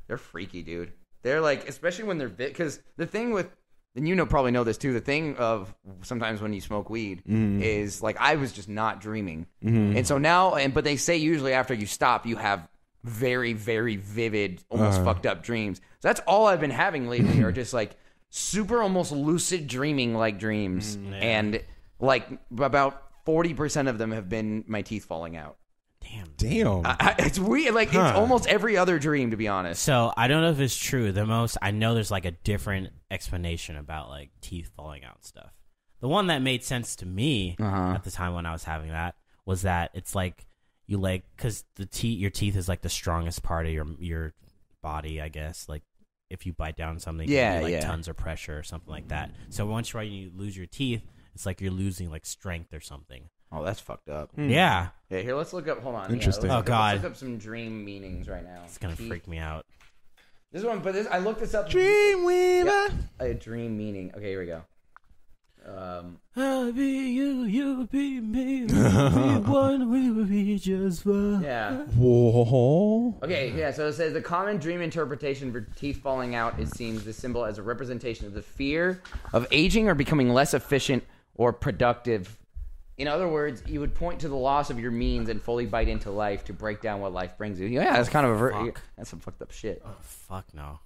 They're freaky, dude. They're like, especially when they're because the thing with, and you know probably know this too. The thing of sometimes when you smoke weed is like I was just not dreaming, and so now, and but they say usually after you stop, you have very very vivid, almost fucked up dreams. So that's all I've been having lately, are just like super almost lucid dreaming like dreams, and like about forty percent of them have been my teeth falling out. Damn. Damn. I, it's weird, like it's almost every other dream, to be honest. So I don't know if it's true. The most I know there's like a different explanation about like teeth falling out and stuff. The one that made sense to me Uh-huh. at the time when I was having that was that it's like you like because the teeth your teeth is like the strongest part of your your body, I guess. Like if you bite down something, Yeah, need, like yeah. tons of pressure or something like that. So once you you lose your teeth, it's like you're losing like strength or something. Oh, that's fucked up. Hmm. Yeah, Yeah, here, let's look up. Hold on. Interesting. Yeah, Oh, let's, God. Let's look up some dream meanings right now. it's gonna Teeth. freak me out. This one, but this I looked this up. Dream Dreamweaver. A dream meaning. Okay, here we go. Um, I'll be you, you be me, we'll be one, we will be just fine. yeah. Whoa. Okay, yeah. So it says the common dream interpretation for teeth falling out is seems the symbol as a representation of the fear of aging or becoming less efficient or productive. In other words, you would point to the loss of your means and fully bite into life to break down what life brings you. Yeah, that's kind of a ver- fuck. that's some fucked up shit. Oh, fuck no.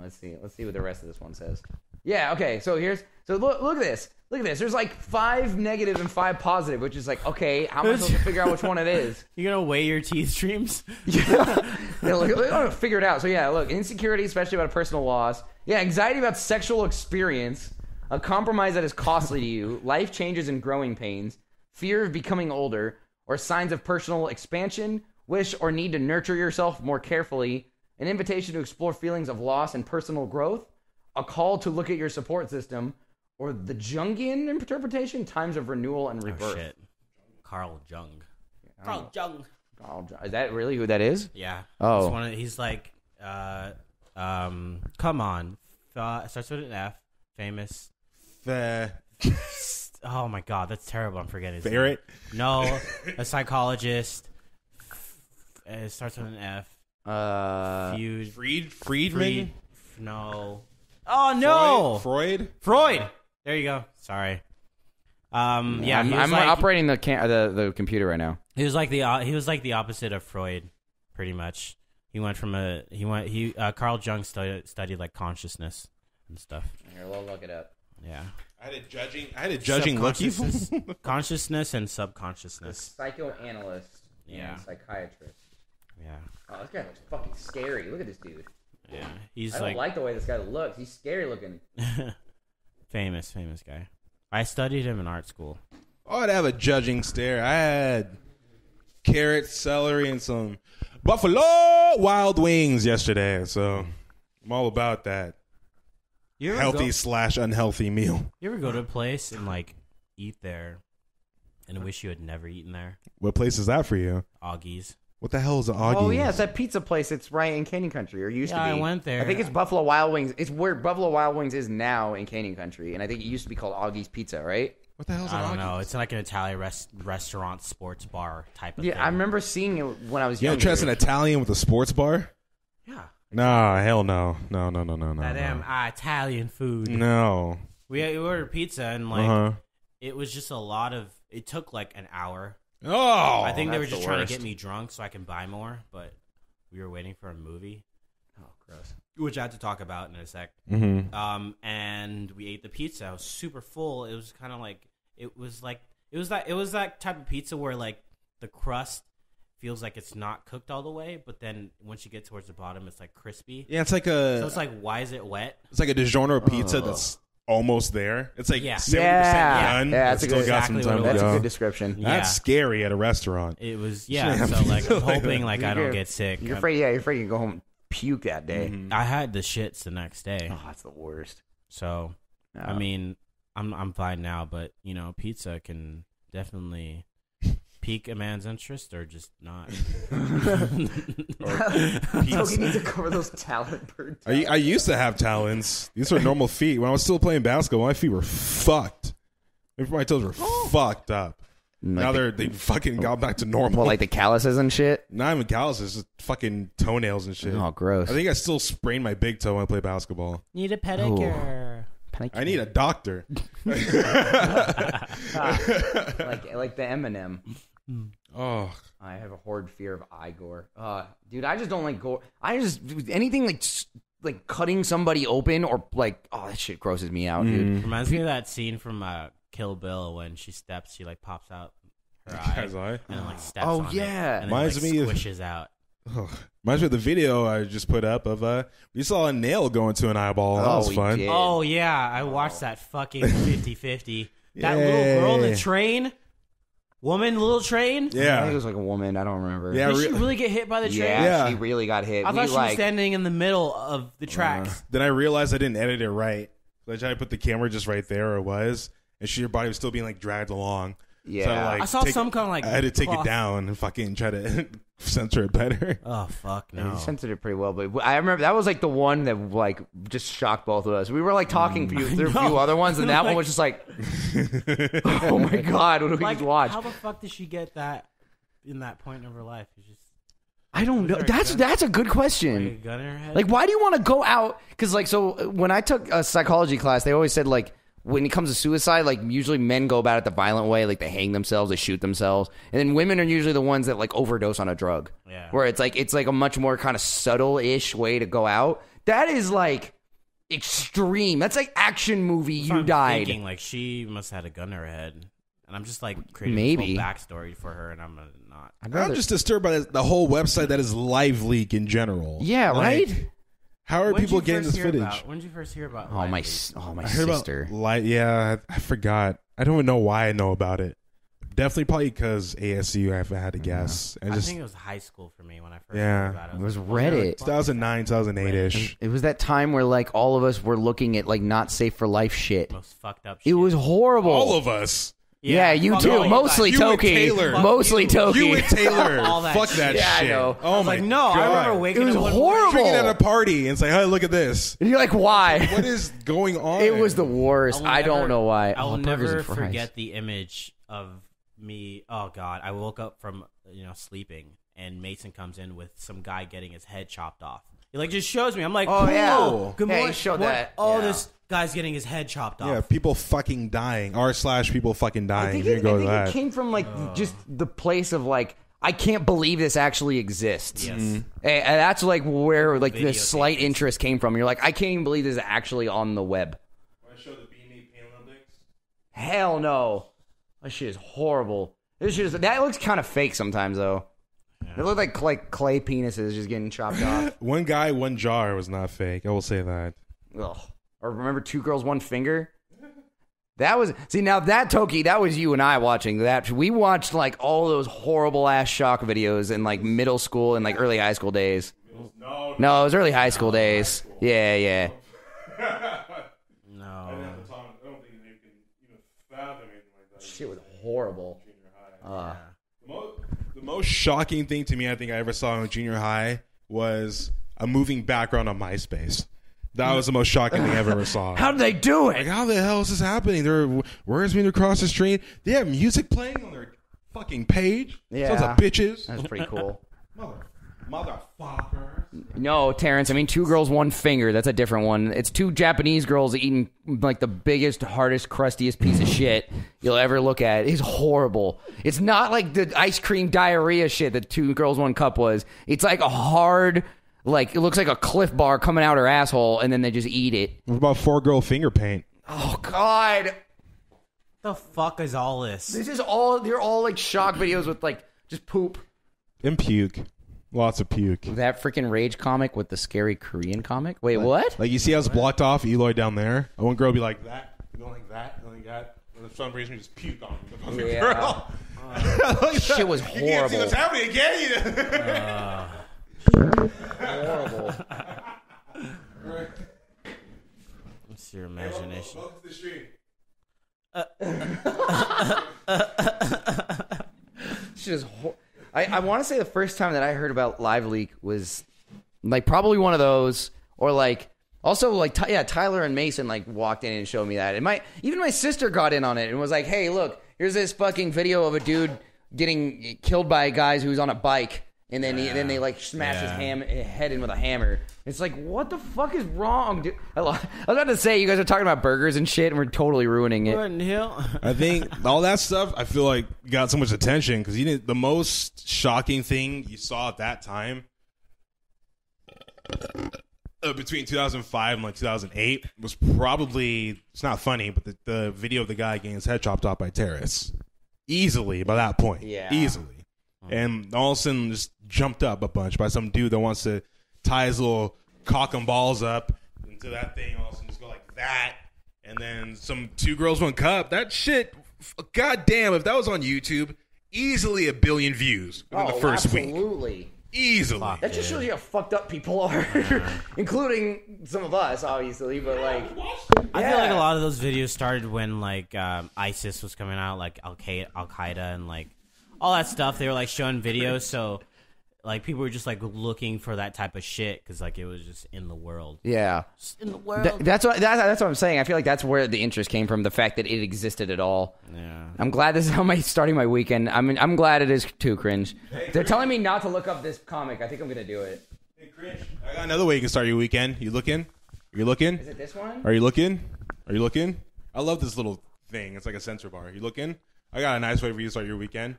Let's see. Let's see what the rest of this one says. Yeah. Okay. So here's. So look. Look at this. Look at this. There's like five negative and five positive, which is like, okay, how am I supposed to figure out which one it is? You're gonna weigh your teeth streams? Yeah, look, look, look, figure it out. So yeah, look, insecurity, especially about a personal loss. Yeah, anxiety about sexual experience, a compromise that is costly to you, life changes and growing pains, fear of becoming older, or signs of personal expansion, wish or need to nurture yourself more carefully, an invitation to explore feelings of loss and personal growth, a call to look at your support system, or the Jungian interpretation, times of renewal and Oh rebirth. shit. Carl Jung. Carl Jung. Oh, is that really who that is? Yeah. Oh. He's, one of, he's like Uh, um, come on. Uh, starts with an F. Famous. The Oh my god, that's terrible. I'm forgetting. his name. ferret. No, a psychologist. It starts with an F. Uh, Feud. Freed Freed. Friedman. No. Oh no. Freud. Freud. There you go. Sorry. Um. Yeah. I'm, he was I'm like, operating the, can- the the computer right now. He was like the uh, he was like the opposite of Freud, pretty much. He went from a he went he uh, Carl Jung studied studied like consciousness and stuff. Here, we'll look it up. Yeah. I had a judging. I had a judging look. Subconsciousness, consciousness and subconsciousness. Psychoanalyst Yeah. and psychiatrist. Yeah. Oh, this guy looks fucking scary. Look at this dude. Yeah. He's I don't like, like the way this guy looks. He's scary looking. famous, famous guy. I studied him in art school. Oh, I'd have a judging stare. I had carrots, celery, and some buffalo wild wings yesterday. So I'm all about that You healthy Go, slash unhealthy meal. you ever go to a place and like eat there, and wish you had never eaten there? What place is that for you? Augie's. What the hell is an Augie? Oh yeah, it's that pizza place. It's right in Canyon Country, or used Yeah, to I be. went there. I think it's Buffalo Wild Wings. It's where Buffalo Wild Wings is now in Canyon Country, and I think it used to be called Augie's Pizza, right? What the hell is an I don't Augie? know. It's like an Italian res- restaurant, sports bar type of thing. Yeah. I remember seeing it when I was You younger. interested in Italian with a sports bar? Yeah. Nah, hell no. No, no, no, no, no. That no. damn uh, Italian food. No. We, we ordered pizza and like Uh-huh. it was just a lot of. It took like an hour. Oh. I think they were that's just the trying worst. to get me drunk so I can buy more, but we were waiting for a movie, Oh, gross. which I had to talk about in a sec. Mhm. Um, and we ate the pizza. I was super full. It was kind of like it was like it was that it was that type of pizza where like the crust feels like it's not cooked all the way, but then once you get towards the bottom, it's like crispy. Yeah, it's like a So it's like, why is it wet? it's like a DiGiorno pizza Oh. that's almost there. It's like Yeah. 70% Yeah. done. Yeah, but that's a still good- got some exactly time what to it That's go. a good description. Yeah. That's scary at a restaurant. It was yeah. Yeah, So like, I'm hoping like I don't get sick. You're afraid, yeah, you're afraid you can go home and puke that day. Mhm. I had the shits the next day, Oh, that's the worst. so I mean, I'm I'm fine now. But you know, pizza can definitely pique a man's interest or just not. so we need to cover those talent bird. I, I used to have talons. These were normal feet. When I was still playing basketball, my feet were fucked. My toes were oh. fucked up. now they're they fucking oh. got back to normal. well, like the calluses and shit. not even calluses, just fucking toenails and shit. Oh, gross. I think I still sprain my big toe when I play basketball. Need a pedicure. I need a doctor. like like the Eminem. Oh, I have a horrid fear of eye gore. Uh, dude, I just don't like gore. I just anything like like cutting somebody open or like oh that shit grosses me out, dude. Reminds me of that scene from uh, Kill Bill when she steps, she like pops out her eye guy's eye. and then, like steps. Oh, on it, yeah. and then, Reminds like, me of- squishes out. Ugh. Reminds me of the video I just put up of uh we saw a nail go into an eyeball. That Oh, was fun. did. Oh yeah, I watched that fucking 50-50. That little girl in the train, woman, little train. Yeah. I think it Yeah. was like a woman. I don't remember. Yeah, Did she re- really get hit by the train? yeah, Yeah. she really got hit. I we thought she was like standing in the middle of the uh-huh. tracks. Then I realized I didn't edit it right. So I tried to put the camera just right there where it was, and she, her body was still being like dragged along. So Yeah. like, I saw take- some kind of like. I had to take cloth- it down and fucking try to censor it better. Oh fuck Yeah, no! He censored it pretty well, but I remember that was like the one that like just shocked both of us. We were like talking mm. few, through a few other ones, and that one was just like, oh my god, what do we Like, just watch? how the fuck did she get that in that point of her life? You just I don't know. That's gun? that's a good like a question. gun in her head. Like, why do you want to go out? Because like, so when I took a psychology class, they always said like. When it comes to suicide, like usually men go about it the violent way, like they hang themselves, they shoot themselves, and then women are usually the ones that like overdose on a drug. Yeah. Where it's like it's like a much more kind of subtle-ish way to go out. That is like extreme. That's like action movie. So You I'm died. Thinking, like she must have had a gun in her head, and I'm just like creating Maybe. a full backstory for her, and I'm uh, not. I'd I'm rather- just disturbed by the whole website that is live leak in general. yeah, Like, right. How are When did people you getting first this hear footage? About, when did you first hear about? Oh Live my, Leak? s- oh my I heard sister. about light. Yeah, I, I forgot. I don't even know why I know about it. Definitely, probably because ASU. If I had to mm-hmm. guess, and I just think it was high school for me when I first Yeah. heard about it. It was like, they're, Reddit. like, 2009, 2008 ish. It was that time where like all of us were looking at like not safe for life shit. most fucked up. It shit. was horrible. All of us. Yeah, you fuck too. all you Mostly guys. You and Toki. Taylor. Mostly Toki. You and Taylor. All that Fuck that shit. Yeah, I shit. know. Oh my Like no, god. I remember waking It was up one horrible. Drinking at a party and say, "Hey, look at this." And you're like, why? What is going on? It was the worst. will I don't know why. I will Oh, burgers never and fries. forget the image of me. Oh God, I woke up from you know sleeping, and Mason comes in with some guy getting his head chopped off. He like just shows me. I'm like, Oh, yeah. "Whoa, good Yeah, he morning." showed What- that. Oh, Yeah. this guy's getting his head chopped off. Yeah, people fucking dying. R slash people fucking I dying. think, it, go I think that. it came from like uh. just the place of like I can't believe this actually exists. Yes. Mm-hmm. And, and that's like where like the Videotape slight this. interest came from. You're like, I can't even believe this is actually on the web. Want to show the Beanie Panolympics? Hell no. That shit is horrible. This shit is, that looks kind of fake sometimes though. It looked like like clay penises just getting chopped off. One guy, one jar was not fake. I will say that. Ugh. Or remember two girls, one finger? That was see now that Toki, that was you and I watching that. We watched like all those horrible ass shock videos in like middle school and like early high school days. No, No, it was early high school days. Yeah, yeah. No. I don't think they can even fathom anything like that. Shit was horrible. Uh, The most, the most shocking thing to me, I think I ever saw in junior high was a moving background on MySpace. That was the most shocking thing I've ever saw. how did they do like, it? how the hell is this happening? They're where's me across the street? They have music playing on their fucking page. Yeah. Sons of bitches. That's pretty cool. Mother, motherfucker. No, Terrence. I mean, two girls, one finger. That's a different one. It's two Japanese girls eating like the biggest, hardest, crustiest piece of shit you'll ever look at. It's horrible. It's not like the ice cream diarrhea shit that two girls, one cup was. It's like a hard, like it looks like a Clif Bar coming out her asshole, and then they just eat it. What about four girl finger paint? Oh God, the fuck is all this? this is all. They're all like shock videos with like just poop. And puke. Lots of puke. That freaking rage comic with the scary Korean comic. Wait, what? Like you see how it's blocked off, Eloy down there. And one girl be like that, going like that, going like that. And for some reason, you just puke on the fucking Yeah. girl. Like Shit that. was You can't see horrible. what's happening again. Horrible. Your imagination. Is hor- I, I want to say the first time that I heard about Live Leak was like probably one of those, or like also like yeah, Tyler and Mason like walked in and showed me that, and my even my sister got in on it and was like, "Hey, look, here's this fucking video of a dude getting killed by guys who's on a bike." And then, he, then they like smash his ham, head in with a hammer. It's like, what the fuck is wrong, dude? I was about to say, you guys are talking about burgers and shit, and we're totally ruining it. Gordon Hill. I think all that stuff. I feel like got so much attention because you didn't. The most shocking thing you saw at that time, uh, between 2005 and like 2008, was probably it's not funny, but the, the video of the guy getting his head chopped off by terrorists, easily by that point, Yeah. easily, and all of a sudden just jumped up a bunch by some dude that wants to tie his little cock and balls up into that thing, all of a sudden just go like that. And then some two girls one cup that shit god damn if that was on youtube easily a billion views within the first week. Oh, absolutely. easily. That just shows you how fucked up people are, including some of us, obviously. But like, I feel like a lot of those videos started when like um, ISIS was coming out, like Al Qaeda, and like all that stuff. They were like showing videos, so like people were just like looking for that type of shit because like it was just in the world, yeah, just in the world. Th- that's what that, that's what I'm saying. I feel like that's where the interest came from, the fact that it existed at all. yeah. I'm glad this is how my starting my weekend. I'm I'm glad it is too cringe. They're telling me not to look up this comic. I think I'm gonna do it. Cringe. I got another way you can start your weekend you looking Are you looking Is it this one? are you looking are you looking i love this little thing it's like a censor bar you looking i got a nice way for you to start your weekend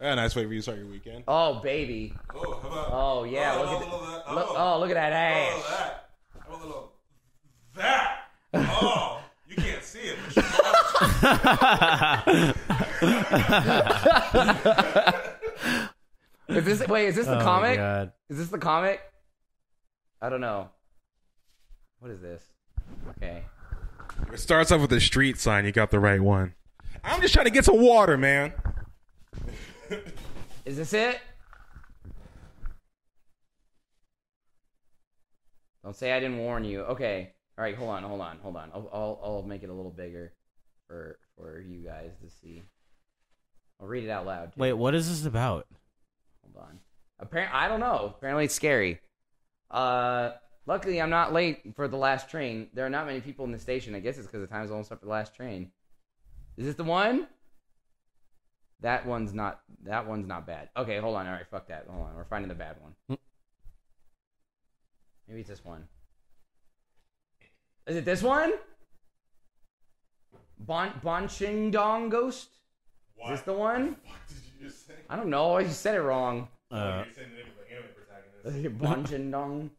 i got a nice way for you to start your weekend Oh baby. oh how about Oh yeah. Oh, look at the, look, oh look at that ass. that how about a little that oh you can't see it Is this wait? Is this the Oh, comic? God. Is this the comic? I don't know. What is this? Okay. It starts off with a street sign. You got the right one. I'm just trying to get some water, man. Is this it? Don't say I didn't warn you. Okay. All right. Hold on. Hold on. Hold on. I'll I'll, I'll make it a little bigger. for for you guys to see. I'll read it out loud. too. Wait, what is this about? Hold on. Apparently, I don't know. Apparently, it's scary. Uh, luckily, I'm not late for the last train. There are not many people in the station. I guess it's because the time's almost up for the last train. Is this the one? That one's not. That one's not bad. Okay, hold on. All right, fuck that. Hold on. We're finding the bad one. Hmm. Maybe it's this one. Is it this one? Bon Bonchindong Ghost. Is this the one? What did you just say? I don't know. I just said it wrong. Uh, you said the name of the anime protagonist. Bonjindong.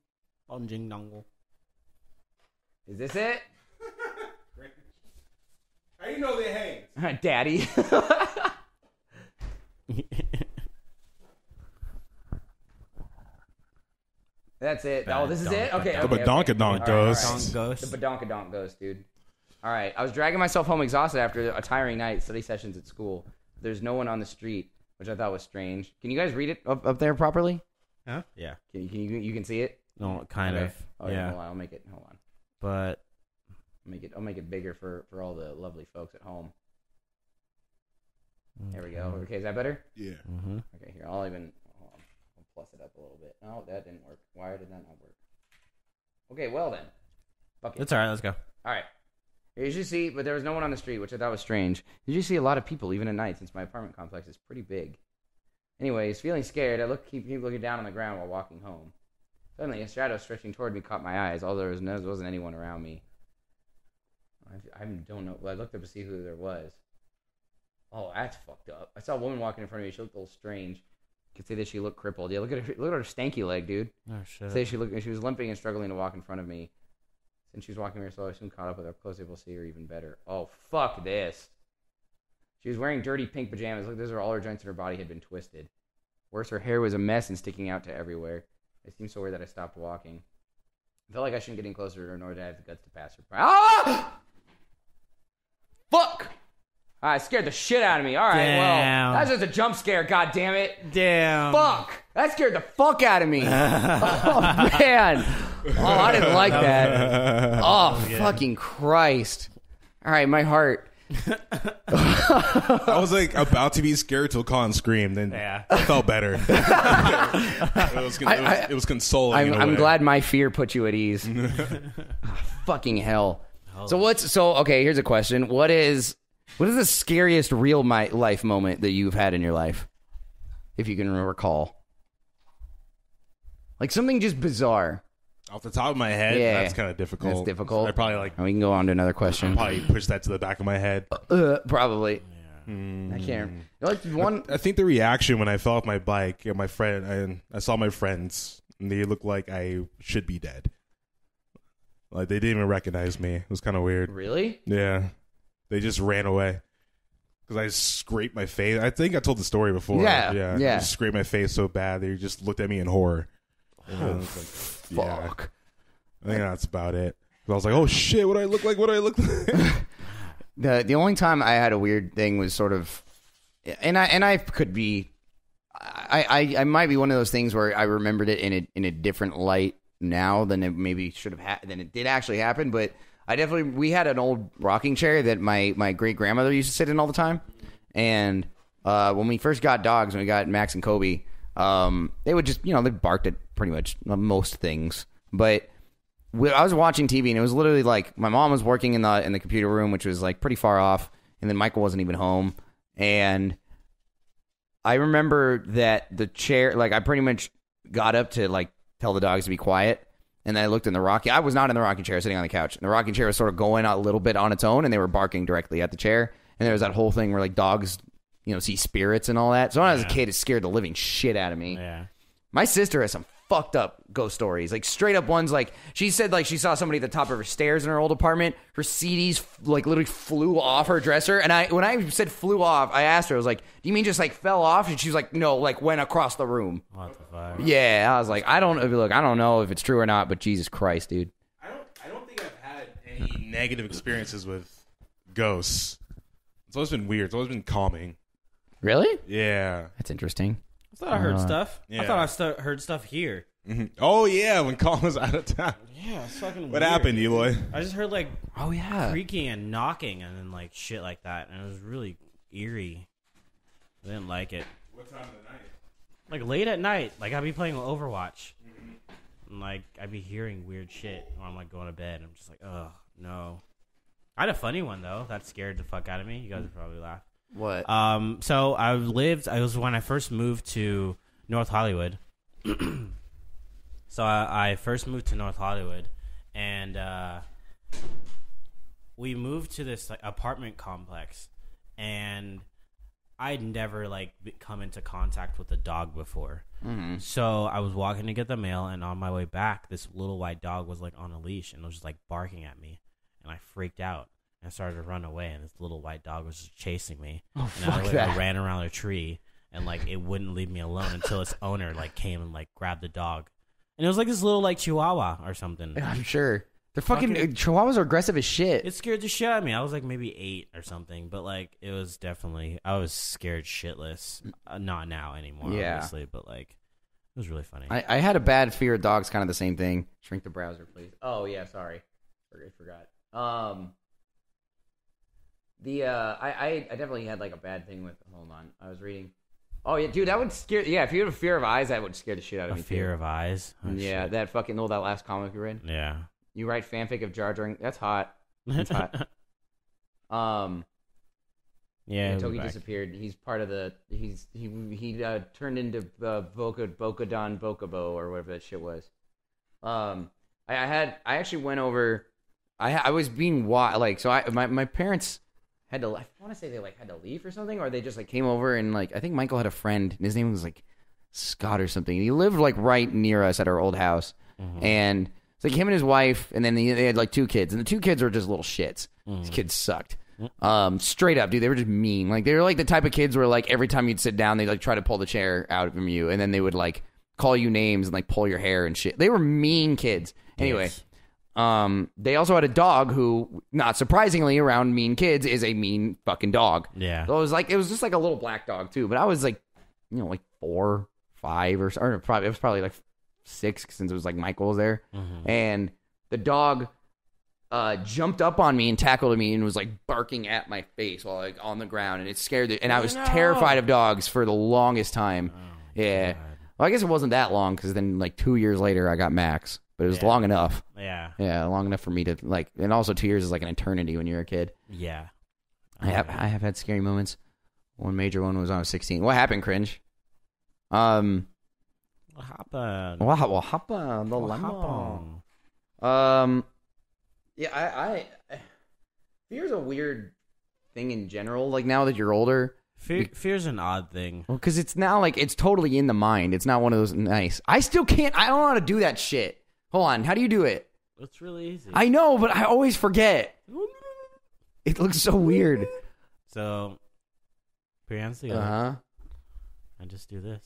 Bonjing Dongle. Is this it? How you know they hang? Daddy. That's it. Oh, this is it? Okay. The okay, okay. Badonkadonk All right, all Ghost. right. Song Ghost. The badonkadonk ghost, dude. All right. I was dragging myself home exhausted after a tiring night, study sessions at school. There's no one on the street, which I thought was strange. Can you guys read it up, up there properly? Huh? Yeah. Can you, can you, you can see it? No, kind Okay. of. Oh, yeah. yeah. Hold on. I'll make it. Hold on. But I'll make it. I'll make it bigger for for all the lovely folks at home. There we go. Okay, is that better? Yeah. hmm Okay, here I'll even hold on. I'll plus it up a little bit. No, that didn't work. Why did that not work? Okay, well then. Fuck it. It's all right. Let's go. All right. Here, As you see, but there was no one on the street, which I thought was strange. Did you see a lot of people even at night, since my apartment complex is pretty big? Anyways, feeling scared, I look keep, keep looking down on the ground while walking home. Suddenly, a shadow stretching toward me caught my eyes, although there was no, there wasn't anyone around me. I, I don't know. I looked up to see who there was. Oh, that's fucked up. I saw a woman walking in front of me. She looked a little strange. You could say that she looked crippled. Yeah, look at her. Look at her stanky leg, dude. Oh shit. Say she looked. She was limping and struggling to walk in front of me. Since she was walking very slow, I soon caught up with her. Close, able to see her even better. Oh fuck this! She was wearing dirty pink pajamas. Look, those are all her joints in her body had been twisted. Worse, her hair was a mess and sticking out to everywhere. It seemed so weird that I stopped walking. I felt like I shouldn't get any closer to her, nor did I have the guts to pass her by. Ah! Fuck! I scared the shit out of me. All right, Damn. well, that's just a jump scare. God damn it! Damn. Fuck! That scared the fuck out of me. oh man! Oh, I didn't like that. Oh fucking Christ! All right, my heart. I was like about to be scared till Colin screamed, and Yeah. I felt better. it, was, it, was, I- it was consoling. I'm, in a I'm glad my fear put you at ease. Ah, fucking hell. So what's so okay? Here's a question: What is what is the scariest real my life moment that you've had in your life, if you can recall? Like something just bizarre. Off the top of my head, Yeah. that's kind of difficult. That's difficult. I probably like And we can go on to another question. I probably push that to the back of my head. Uh, probably. I can't. Like one. I think the reaction when I fell off my bike, and my friend, I, I saw my friends, and they looked like I should be dead. Like they didn't even recognize me. It was kind of weird. Really? Yeah, they just ran away because I scraped my face. I think I told the story before. Yeah, yeah, yeah. I just scraped my face so bad they just looked at me in horror. You know, it's like, oh, yeah, Fuck. I think that's about it. I was like, oh shit, what do I look like? What do I look like? The the only time I had a weird thing was sort of, and I and I could be, I I, I might be one of those things where I remembered it in a in a different light now than it maybe should have ha- than it did actually happen. But I definitely we had an old rocking chair that my my great grandmother used to sit in all the time, and uh, when we first got dogs, when we got Max and Kobe, um, they would just you know they barked at pretty much most things, but we- I was watching TV and it was literally like my mom was working in the in the computer room, which was like pretty far off, and then Michael wasn't even home, and I remember that the chair, like I pretty much got up to like tell the dogs to be quiet, and then I looked in the rocking. I was not in the rocking chair, sitting on the couch. And the rocking chair was sort of going out a little bit on its own, and they were barking directly at the chair. And there was that whole thing where like dogs, you know, see spirits and all that. So when I was a kid, it scared the living shit out of me. Yeah. My sister has some fucked up ghost stories, like straight up ones. Like she said, like she saw somebody at the top of her stairs in her old apartment. Her CDs like literally flew off her dresser. And I, when I said flew off, I asked her, I was like, "Do you mean just like fell off?" And she was like, "No, like went across the room." What the fuck? Yeah, I was like, I don't look, I don't know if it's true or not, but Jesus Christ, dude. I don't. I don't think I've had any negative experiences with ghosts. It's always been weird. It's always been calming. Really? Yeah. That's interesting. I thought I heard Uh, stuff. I yeah. thought I stu- heard stuff here. Mhm. Oh yeah, when Colin was out of town. Yeah, it's fucking. What happened, Eloy? I just heard like Oh yeah. creaking and knocking and then like shit like that, and it was really eerie. I didn't like it. What time of the night? Like late at night, like I'd be playing Overwatch, and like I'd be hearing weird shit while I'm like going to bed. I'm just like, oh no. I had a funny one though that scared the fuck out of me. You guys would probably laugh. What? Um, so I lived. I was when I first moved to North Hollywood. so I, I first moved to North Hollywood, and uh, we moved to this like apartment complex, and I'd never like come into contact with a dog before. Mhm. So I was walking to get the mail, and on my way back, this little white dog was like on a leash and was just like barking at me, and I freaked out I started to run away, and this little white dog was just chasing me, Oh and I, fuck like, I ran around a tree, and like it wouldn't leave me alone until its owner like came and like grabbed the dog, and it was like this little like Chihuahua or something. I'm sure. They're fucking, Fucking- Chihuahuas are aggressive as shit. It scared the shit out of me. I was like maybe eight or something, but like it was definitely I was scared shitless. Uh, not now anymore, Yeah. obviously, but like it was really funny. I, I had a bad fear of dogs, kind of the same thing. Shrink the browser, please. Oh yeah, sorry, I forgot. Um, the uh, I, I I definitely had like a bad thing with. Hold on, I was reading. Oh yeah, dude, that would scare. Yeah, if you have a fear of eyes, that would scare the shit out of a me. fear too. of eyes. Oh, yeah, shit. that fucking oh that last comic you read. yeah. You write fanfic of Jar Jar. That's hot. That's hot. Um, yeah. Togi disappeared. He's part of the. He's he he uh, turned into uh, Boca Bocadon Bokobo or whatever that shit was. Um, I, I had I actually went over. I I was being wa- like so. I my my parents had to. I want to say they like had to leave or something, or they just like came over and like I think Michael had a friend. And his name was like Scott or something. He lived like right near us at our old house, and it's like him and his wife, and then they, they had like two kids, and the two kids were just little shits. These kids sucked. Um, straight up, dude, they were just mean. Like they were like the type of kids where like every time you'd sit down, they'd like try to pull the chair out from you, and then they would like call you names and like pull your hair and shit. They were mean kids. Anyway, Yes. Um, they also had a dog who, not surprisingly, around mean kids, is a mean fucking dog. Yeah. So it was like it was just like a little black dog too. But I was like, you know, like four, five, or, or probably it was probably like six since it was like Michael was there, Mhm. and the dog uh, jumped up on me and tackled me and was like barking at my face while like on the ground, and it scared it. And I was No. terrified of dogs for the longest time. Oh, yeah. God. Well, I guess it wasn't that long because then like two years later I got Max, but it was Yeah. long enough. Yeah. Yeah, long enough for me to like, and also two years is like an eternity when you're a kid. Yeah. I have I have had scary moments. One major one was when I was 16. What happened, cringe? Um, What happened? what, what happened? The What lemon. happened? Um, yeah, I, I fear's a weird thing in general. Like now that you're older, Fear, fear's an odd thing. well, because it's now like it's totally in the mind. It's not one of those nice. I still can't. I don't know how to do that shit. Hold on, how do you do it? It's really easy. I know, but I always forget. It looks so weird. so, put your hands Uh together huh. and just do this.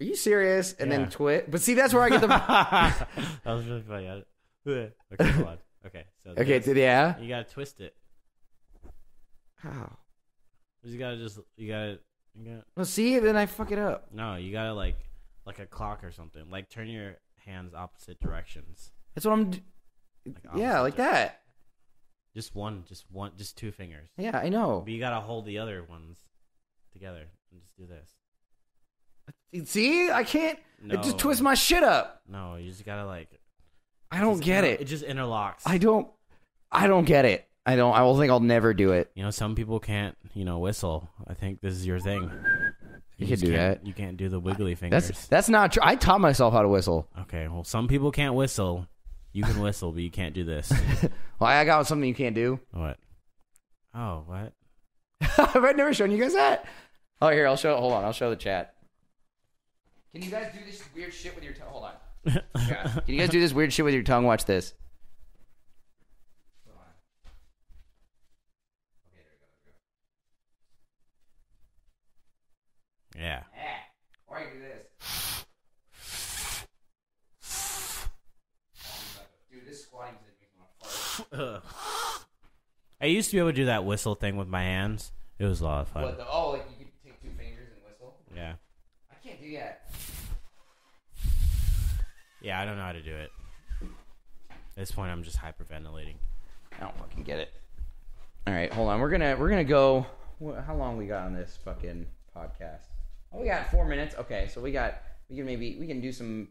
Are you serious? And Yeah. then twit. But see, that's where I get the. that was really funny. I- okay, hold on. Okay, so okay, this, yeah. you gotta twist it. How? You gotta just you gotta you gotta Well, see, then I fuck it up. no, you gotta like like a clock or something. Like turn your hands opposite directions. That's what I'm. d- Like yeah, like that. Just one, just one, just two fingers. Yeah, I know. But you gotta hold the other ones together and just do this. See, I can't. No, It just twists my shit up. No, you just gotta like. I don't get inter- it. It just interlocks. I don't. I don't get it. I don't. I will think I'll never do it. You know, some people can't, you know, whistle. I think this is your thing. You can just do that. You can't do the wiggly fingers. That's that's not true. I taught myself how to whistle. okay. Well, some people can't whistle. You can whistle, but you can't do this. Well, I got something you can't do. what? Oh, what? Have I never shown you guys that? Oh, here I'll show. Hold on, I'll show the chat. Can you guys do this weird shit with your tongue? Hold on. Yeah. Can you guys do this weird shit with your tongue? Watch this. Yeah. Or you do this. Dude, this squatting is making me fart. I used to be able to do that whistle thing with my hands. It was a lot of fun. What the? Oh, like you could take two fingers and whistle. Yeah. I can't do that. Yeah, I don't know how to do it. At this point, I'm just hyperventilating. I don't fucking get it. All right, hold on. We're gonna we're gonna go. How long we got on this fucking podcast? Oh, we got four minutes. Okay, so we got we can maybe we can do some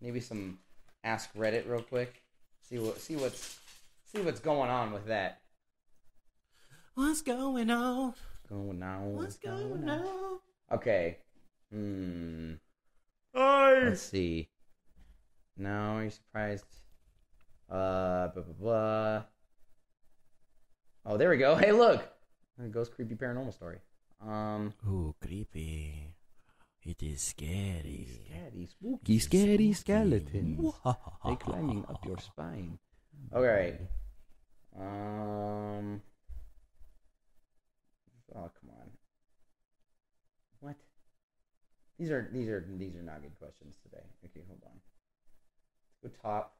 maybe some ask Reddit real quick. See what see what's see what's going on with that. What's going on? Going on. What's going on? Okay. Hmm. Hey. Let's see. No, are you surprised? Uh, blah, blah, blah. Oh, there we go. Hey, look. Ghost creepy paranormal story. Um, Ooh, creepy. It is scary. scary, spooky, scary skeletons. They climbing up your spine. Okay. Um. Oh come on. What? These are these are these are not good questions today. Okay, hold on. Let's go top.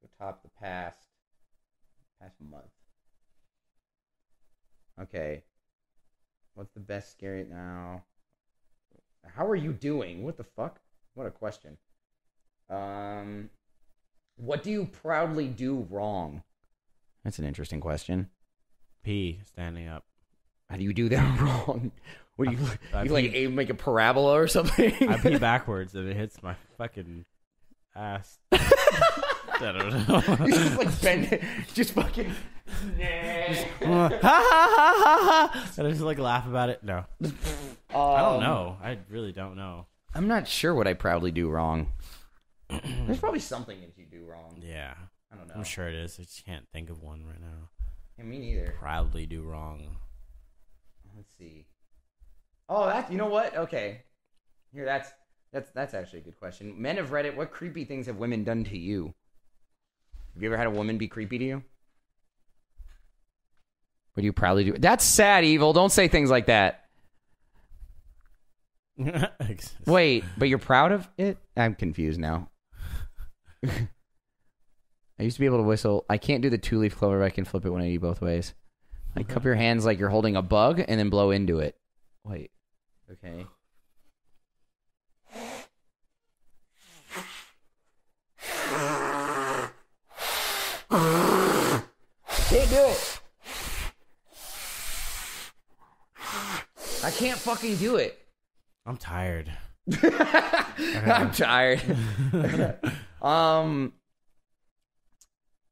Go top the past past month. Okay. What's the best scary now? How are you doing? What the fuck? What a question. Um, what do you proudly do wrong? That's an interesting question. P standing up. How do you do that wrong? What do you I you like aim make a parabola or something? I pee backwards and it hits my fucking ass. I don't know. you just like bend it, just fucking. ha ha ha ha ha! And I just like laugh about it. No, I don't Um, know. I really don't know. I'm not sure what I probably do wrong. There's probably something that you do wrong. Yeah, I don't know. I'm sure it is. I just can't think of one right now. Yeah, me neither. Proudly do wrong. Let's see. Oh, that you know what? Okay, here that's that's that's actually a good question. Men have read it. what creepy things have women done to you? Have you ever had a woman be creepy to you? What do you proudly do? That's sad, evil. Don't say things like that. Wait, but you're proud of it? I'm confused now. I used to be able to whistle. I can't do the two leaf clover, but I can flip it 180 both ways. Like cup your hands like you're holding a bug and then blow into it. Wait. Okay. Can't do it. I can't fucking do it. I'm tired. I'm tired. um,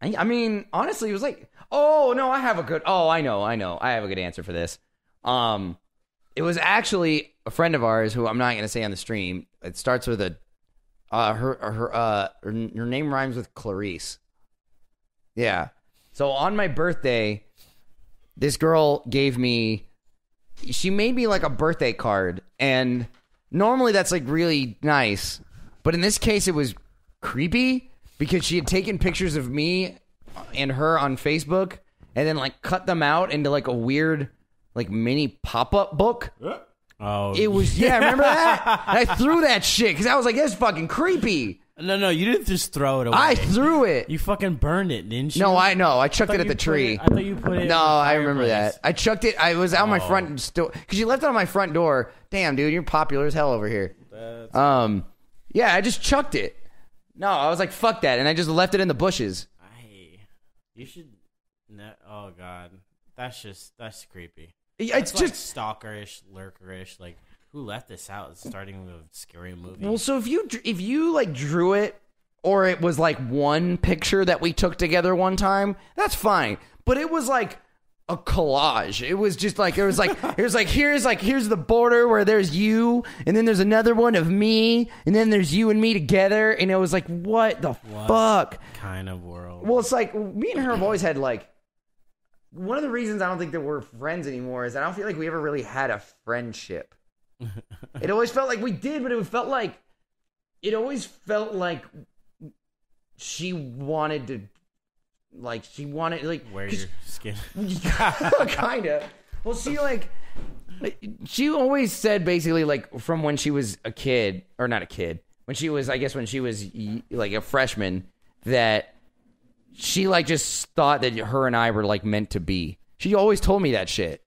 I, I mean, honestly, it was like, oh no, I have a good. Oh, I know, I know, I have a good answer for this. Um, it was actually a friend of ours who I'm not gonna say on the stream. It starts with a, uh, her her uh her, her name rhymes with Clarice. Yeah. So on my birthday, this girl gave me she made me like a birthday card and normally that's like really nice but in this case it was creepy because she had taken pictures of me and her on facebook and then like cut them out into like a weird like mini pop-up book. Oh, it was yeah remember that? And i threw that shit because i was like that's fucking creepy no, no. You didn't just throw it away. i threw it You fucking burned it, didn't you? no i know i chucked thought it at the tree it- I thought you put it. in No, I remember that. I chucked it. I was out my Oh. front door because you left it on my front door. Damn, dude, you're popular as hell over here. That's- Um, yeah, I just chucked it. No, I was like, fuck that, and I just left it in the bushes. I, you should. No, oh god, that's just that's creepy. It's It's like just stalkerish, lurkerish. Like who left this out? It's starting with a scary movie. well. So if you if you like drew it, or it was like one picture that we took together one time, that's fine. But it was like a collage. It was just like it was like it was like here's like here's the border where there's you, and then there's another one of me, and then there's you and me together, and it was like what the What? fuck. kind of world. Well, it's like me and her have always had like one of the reasons I don't think that we're friends anymore is I don't feel like we ever really had a friendship. It always felt like we did, but it felt like it always felt like she wanted to like she wanted like Wear your skin. kind of. Well, she like she always said basically like from when she was a kid or not a kid when she was I guess when she was like a freshman that she like just thought that her and I were like meant to be. She always told me that shit.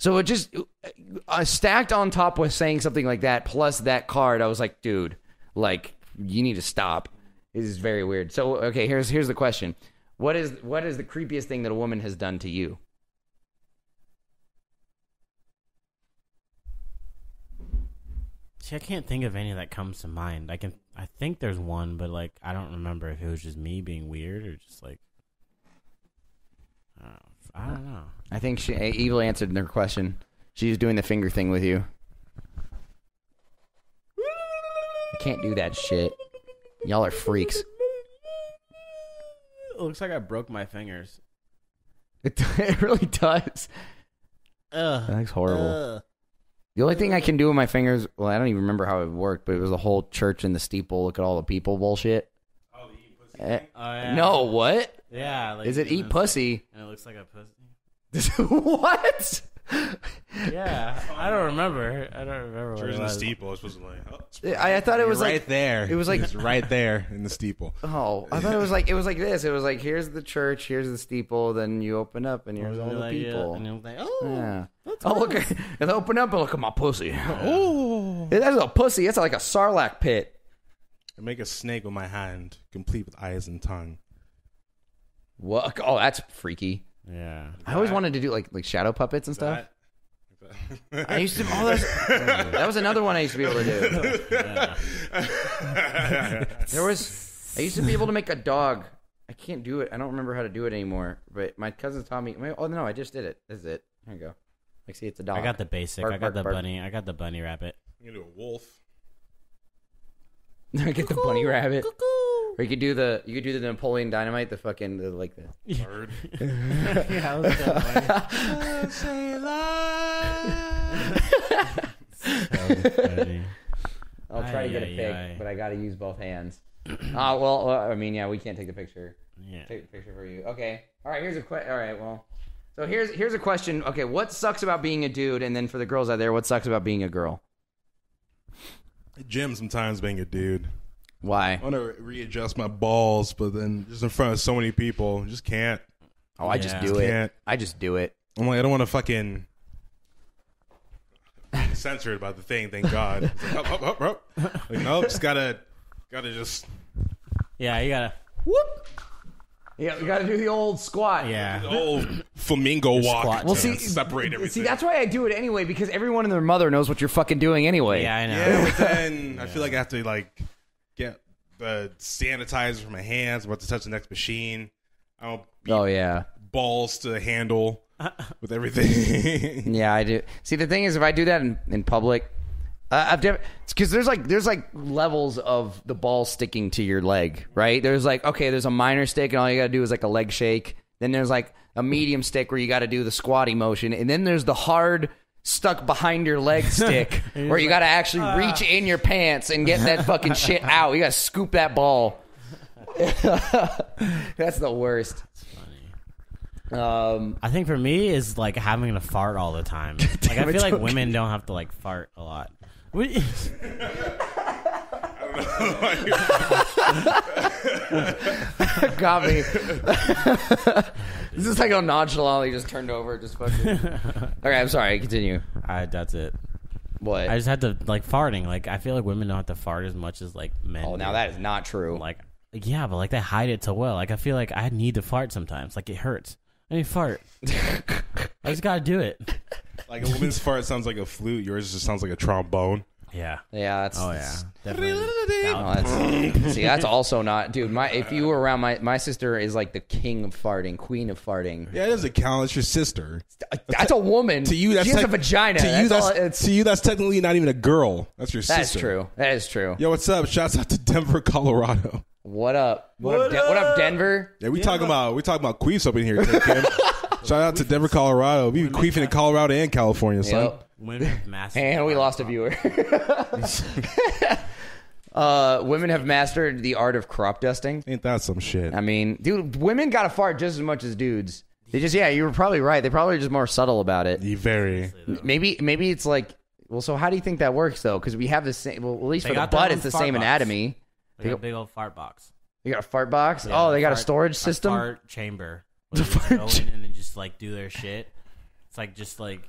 So it just stacked on top with saying something like that plus that card. I was like, dude, like you need to stop. This is very weird. So okay, here's here's the question: What is what is the creepiest thing that a woman has done to you? See, I can't think of any that comes to mind. I can, I think there's one, but like I don't remember if it was just me being weird or just like, I don't know. I don't know. I think she evil answered their question. She's doing the finger thing with you. I can't do that shit. Y'all are freaks. It looks like I broke my fingers. It, it really does. Ugh. That looks horrible. Ugh. The only thing I can do with my fingers, well, I don't even remember how it worked, but it was the whole church in the steeple. Look at all the people bullshit. Eh, Oh, yeah. No, what? Yeah. Like, Is it eat it's pussy? Like, and it looks like a pussy. what? Yeah. I don't remember. I don't remember what Church it in the was. steeple. It's supposed to like. Oh, it's I, I thought it was right like there. it was like- It's right there in the steeple. oh, I thought it was like it was like this. It was like here's the church, here's the steeple, then you open up and here's all the Like, yeah, people. And it was like, oh. Yeah. That's Oh look! nice. at- And open up and look at my pussy. Oh. That's a pussy. It's like a sarlacc pit. I make a snake with my hand, complete with eyes and tongue. What? Oh, that's freaky. Yeah. I always wanted to do like like shadow puppets and stuff. That- I used to. Oh, that's, that was another one I used to be able to do. There was. I used to be able to make a dog. I can't do it. I don't remember how to do it anymore. But my cousin taught me. Oh no, I just did it. This is it. There you go. Like, see, it's a dog. I got the basic. Bark, I got bark, the bark. bunny. I got the bunny rabbit. I'm gonna do a wolf. I get the bunny rabbit. Or you could do the. You could do the Napoleon Dynamite. The fucking the, like the. Bird. yeah, I was so funny. I'll try to get a Ay, pic, ay, ay. but I got to use both hands. Ah, well, uh, I mean, yeah, we can't take the picture. Yeah. Take the picture for you. Okay. All right. Here's a question. All right. Well, so here's here's a question. Okay, what sucks about being a dude? And then for the girls out there, what sucks about being a girl? Gym sometimes being a dude. Why? I want to readjust my balls, but then just in front of so many people, just can't. Oh, I just Yeah. do it. Can't. I just do it. I'm like, I don't want to fucking be censored about the thing. Thank God. It's like, up, up, up, up. Like, nope, just gotta, gotta just. Yeah, you gotta. Whoop. Yeah, we got to do the old squat. Yeah. The old flamingo walk. squat Well, to see, separate everything. See, that's why I do it anyway because everyone and their mother knows what you're fucking doing anyway. Yeah, I know. Yeah, but then I feel like I have to like get the sanitizer for my hands. I'm about to touch the next machine. I don't beat Oh yeah. balls to the handle with everything. Yeah, I do. See, the thing is, if I do that in, in public, uh, I've never because there's like there's like levels of the ball sticking to your leg, right? There's like okay, there's a minor stick, and all you got to do is like a leg shake. Then there's like a medium stick where you got to do the squatty motion, and then there's the hard stuck behind your leg stick where you got to actually reach in your pants and get that fucking shit out. You got to scoop that ball. That's the worst. Um, I think for me is like having to fart all the time. Like I feel like women don't have to like fart a lot. We- got me. this is like how nonchalantly just turned over, just fucking. okay, I'm sorry. Continue. I, that's it. What? I just had to like farting. Like I feel like women don't have to fart as much as like men. oh, now do. that is not true. like yeah, but like they hide it so well. Like I feel like I need to fart sometimes. Like it hurts. I need to fart. I just gotta do it. like a woman's fart sounds like a flute. Yours just sounds like a trombone. Yeah. yeah, that's. Oh yeah. Definitely. Oh, that's, see, that's also not, dude. My if you were around, my my sister is like the king of farting, queen of farting. Yeah, it doesn't count. It's your sister. That's a woman. To you, that's she has a vagina. To you, that's, all, that's it's, to you, that's technically not even a girl. That's your sister. that's true. That is true. Yo, what's up? Shouts out to Denver, Colorado. What up? What, up, Den- what up, Denver? Yeah, we talking about we talking about queefs up in here. Shout out to Denver, Colorado. We be queefing in Colorado and California, son. Yep. Women have massive. And we lost a viewer. uh, women have mastered the art of crop dusting. Ain't that some shit? I mean, dude, women got to fart just as much as dudes. They just, yeah, you were probably right. They probably just more subtle about it. You very. Maybe, maybe it's like, well, so how do you think that works though? Because we have the same. Well, at least They for the got their butt, own it's the fart same box. anatomy. They got a big old fart box. You got a fart box. Yeah, oh, they got a fart- storage system. fart chamber. Where they just fart go cha- in and then just like do their shit. It's like just like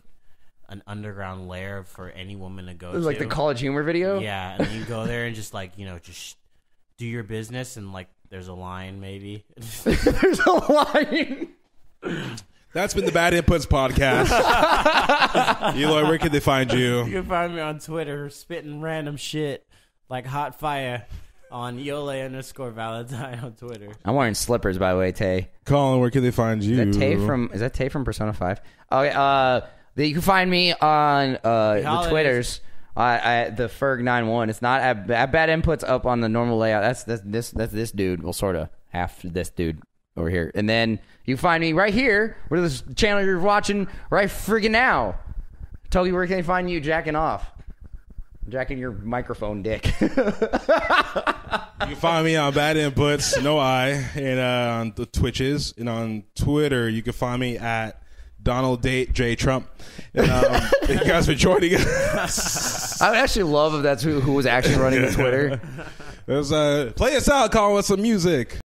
an underground lair for any woman to go It was like the college humor video. Yeah, and you go there and just like you know just do your business and like there's a line maybe. There's a line. That's been the Bad Inputs podcast. Eloy, where can they find you you? can find me on Twitter spitting random shit like hot fire on Yole underscore Valentine on Twitter. I'm wearing slippers, by the way, Tay. Colin, where can they find you? Is that Tay from? Is that Tay from Persona Five? Okay. Uh, the- you can find me on uh the holidays. Twitters. I, I the Ferg 91 It's not at, at bad inputs up on the normal layout. That's that's this that's this dude. Well, sort of half this dude over here. And then you find me right here, where this channel you're watching right friggin' now. Toby, where can they find you jacking off? Jacking your microphone dick. You can find me on Bad Inputs, no I, and uh, on the Twitches, and on Twitter, you can find me at Donald J. J. Trump. And, um, thank you guys for joining us. I would actually love if that's who, who was actually running the Twitter. Let's, uh, play us out, Colin, with some music.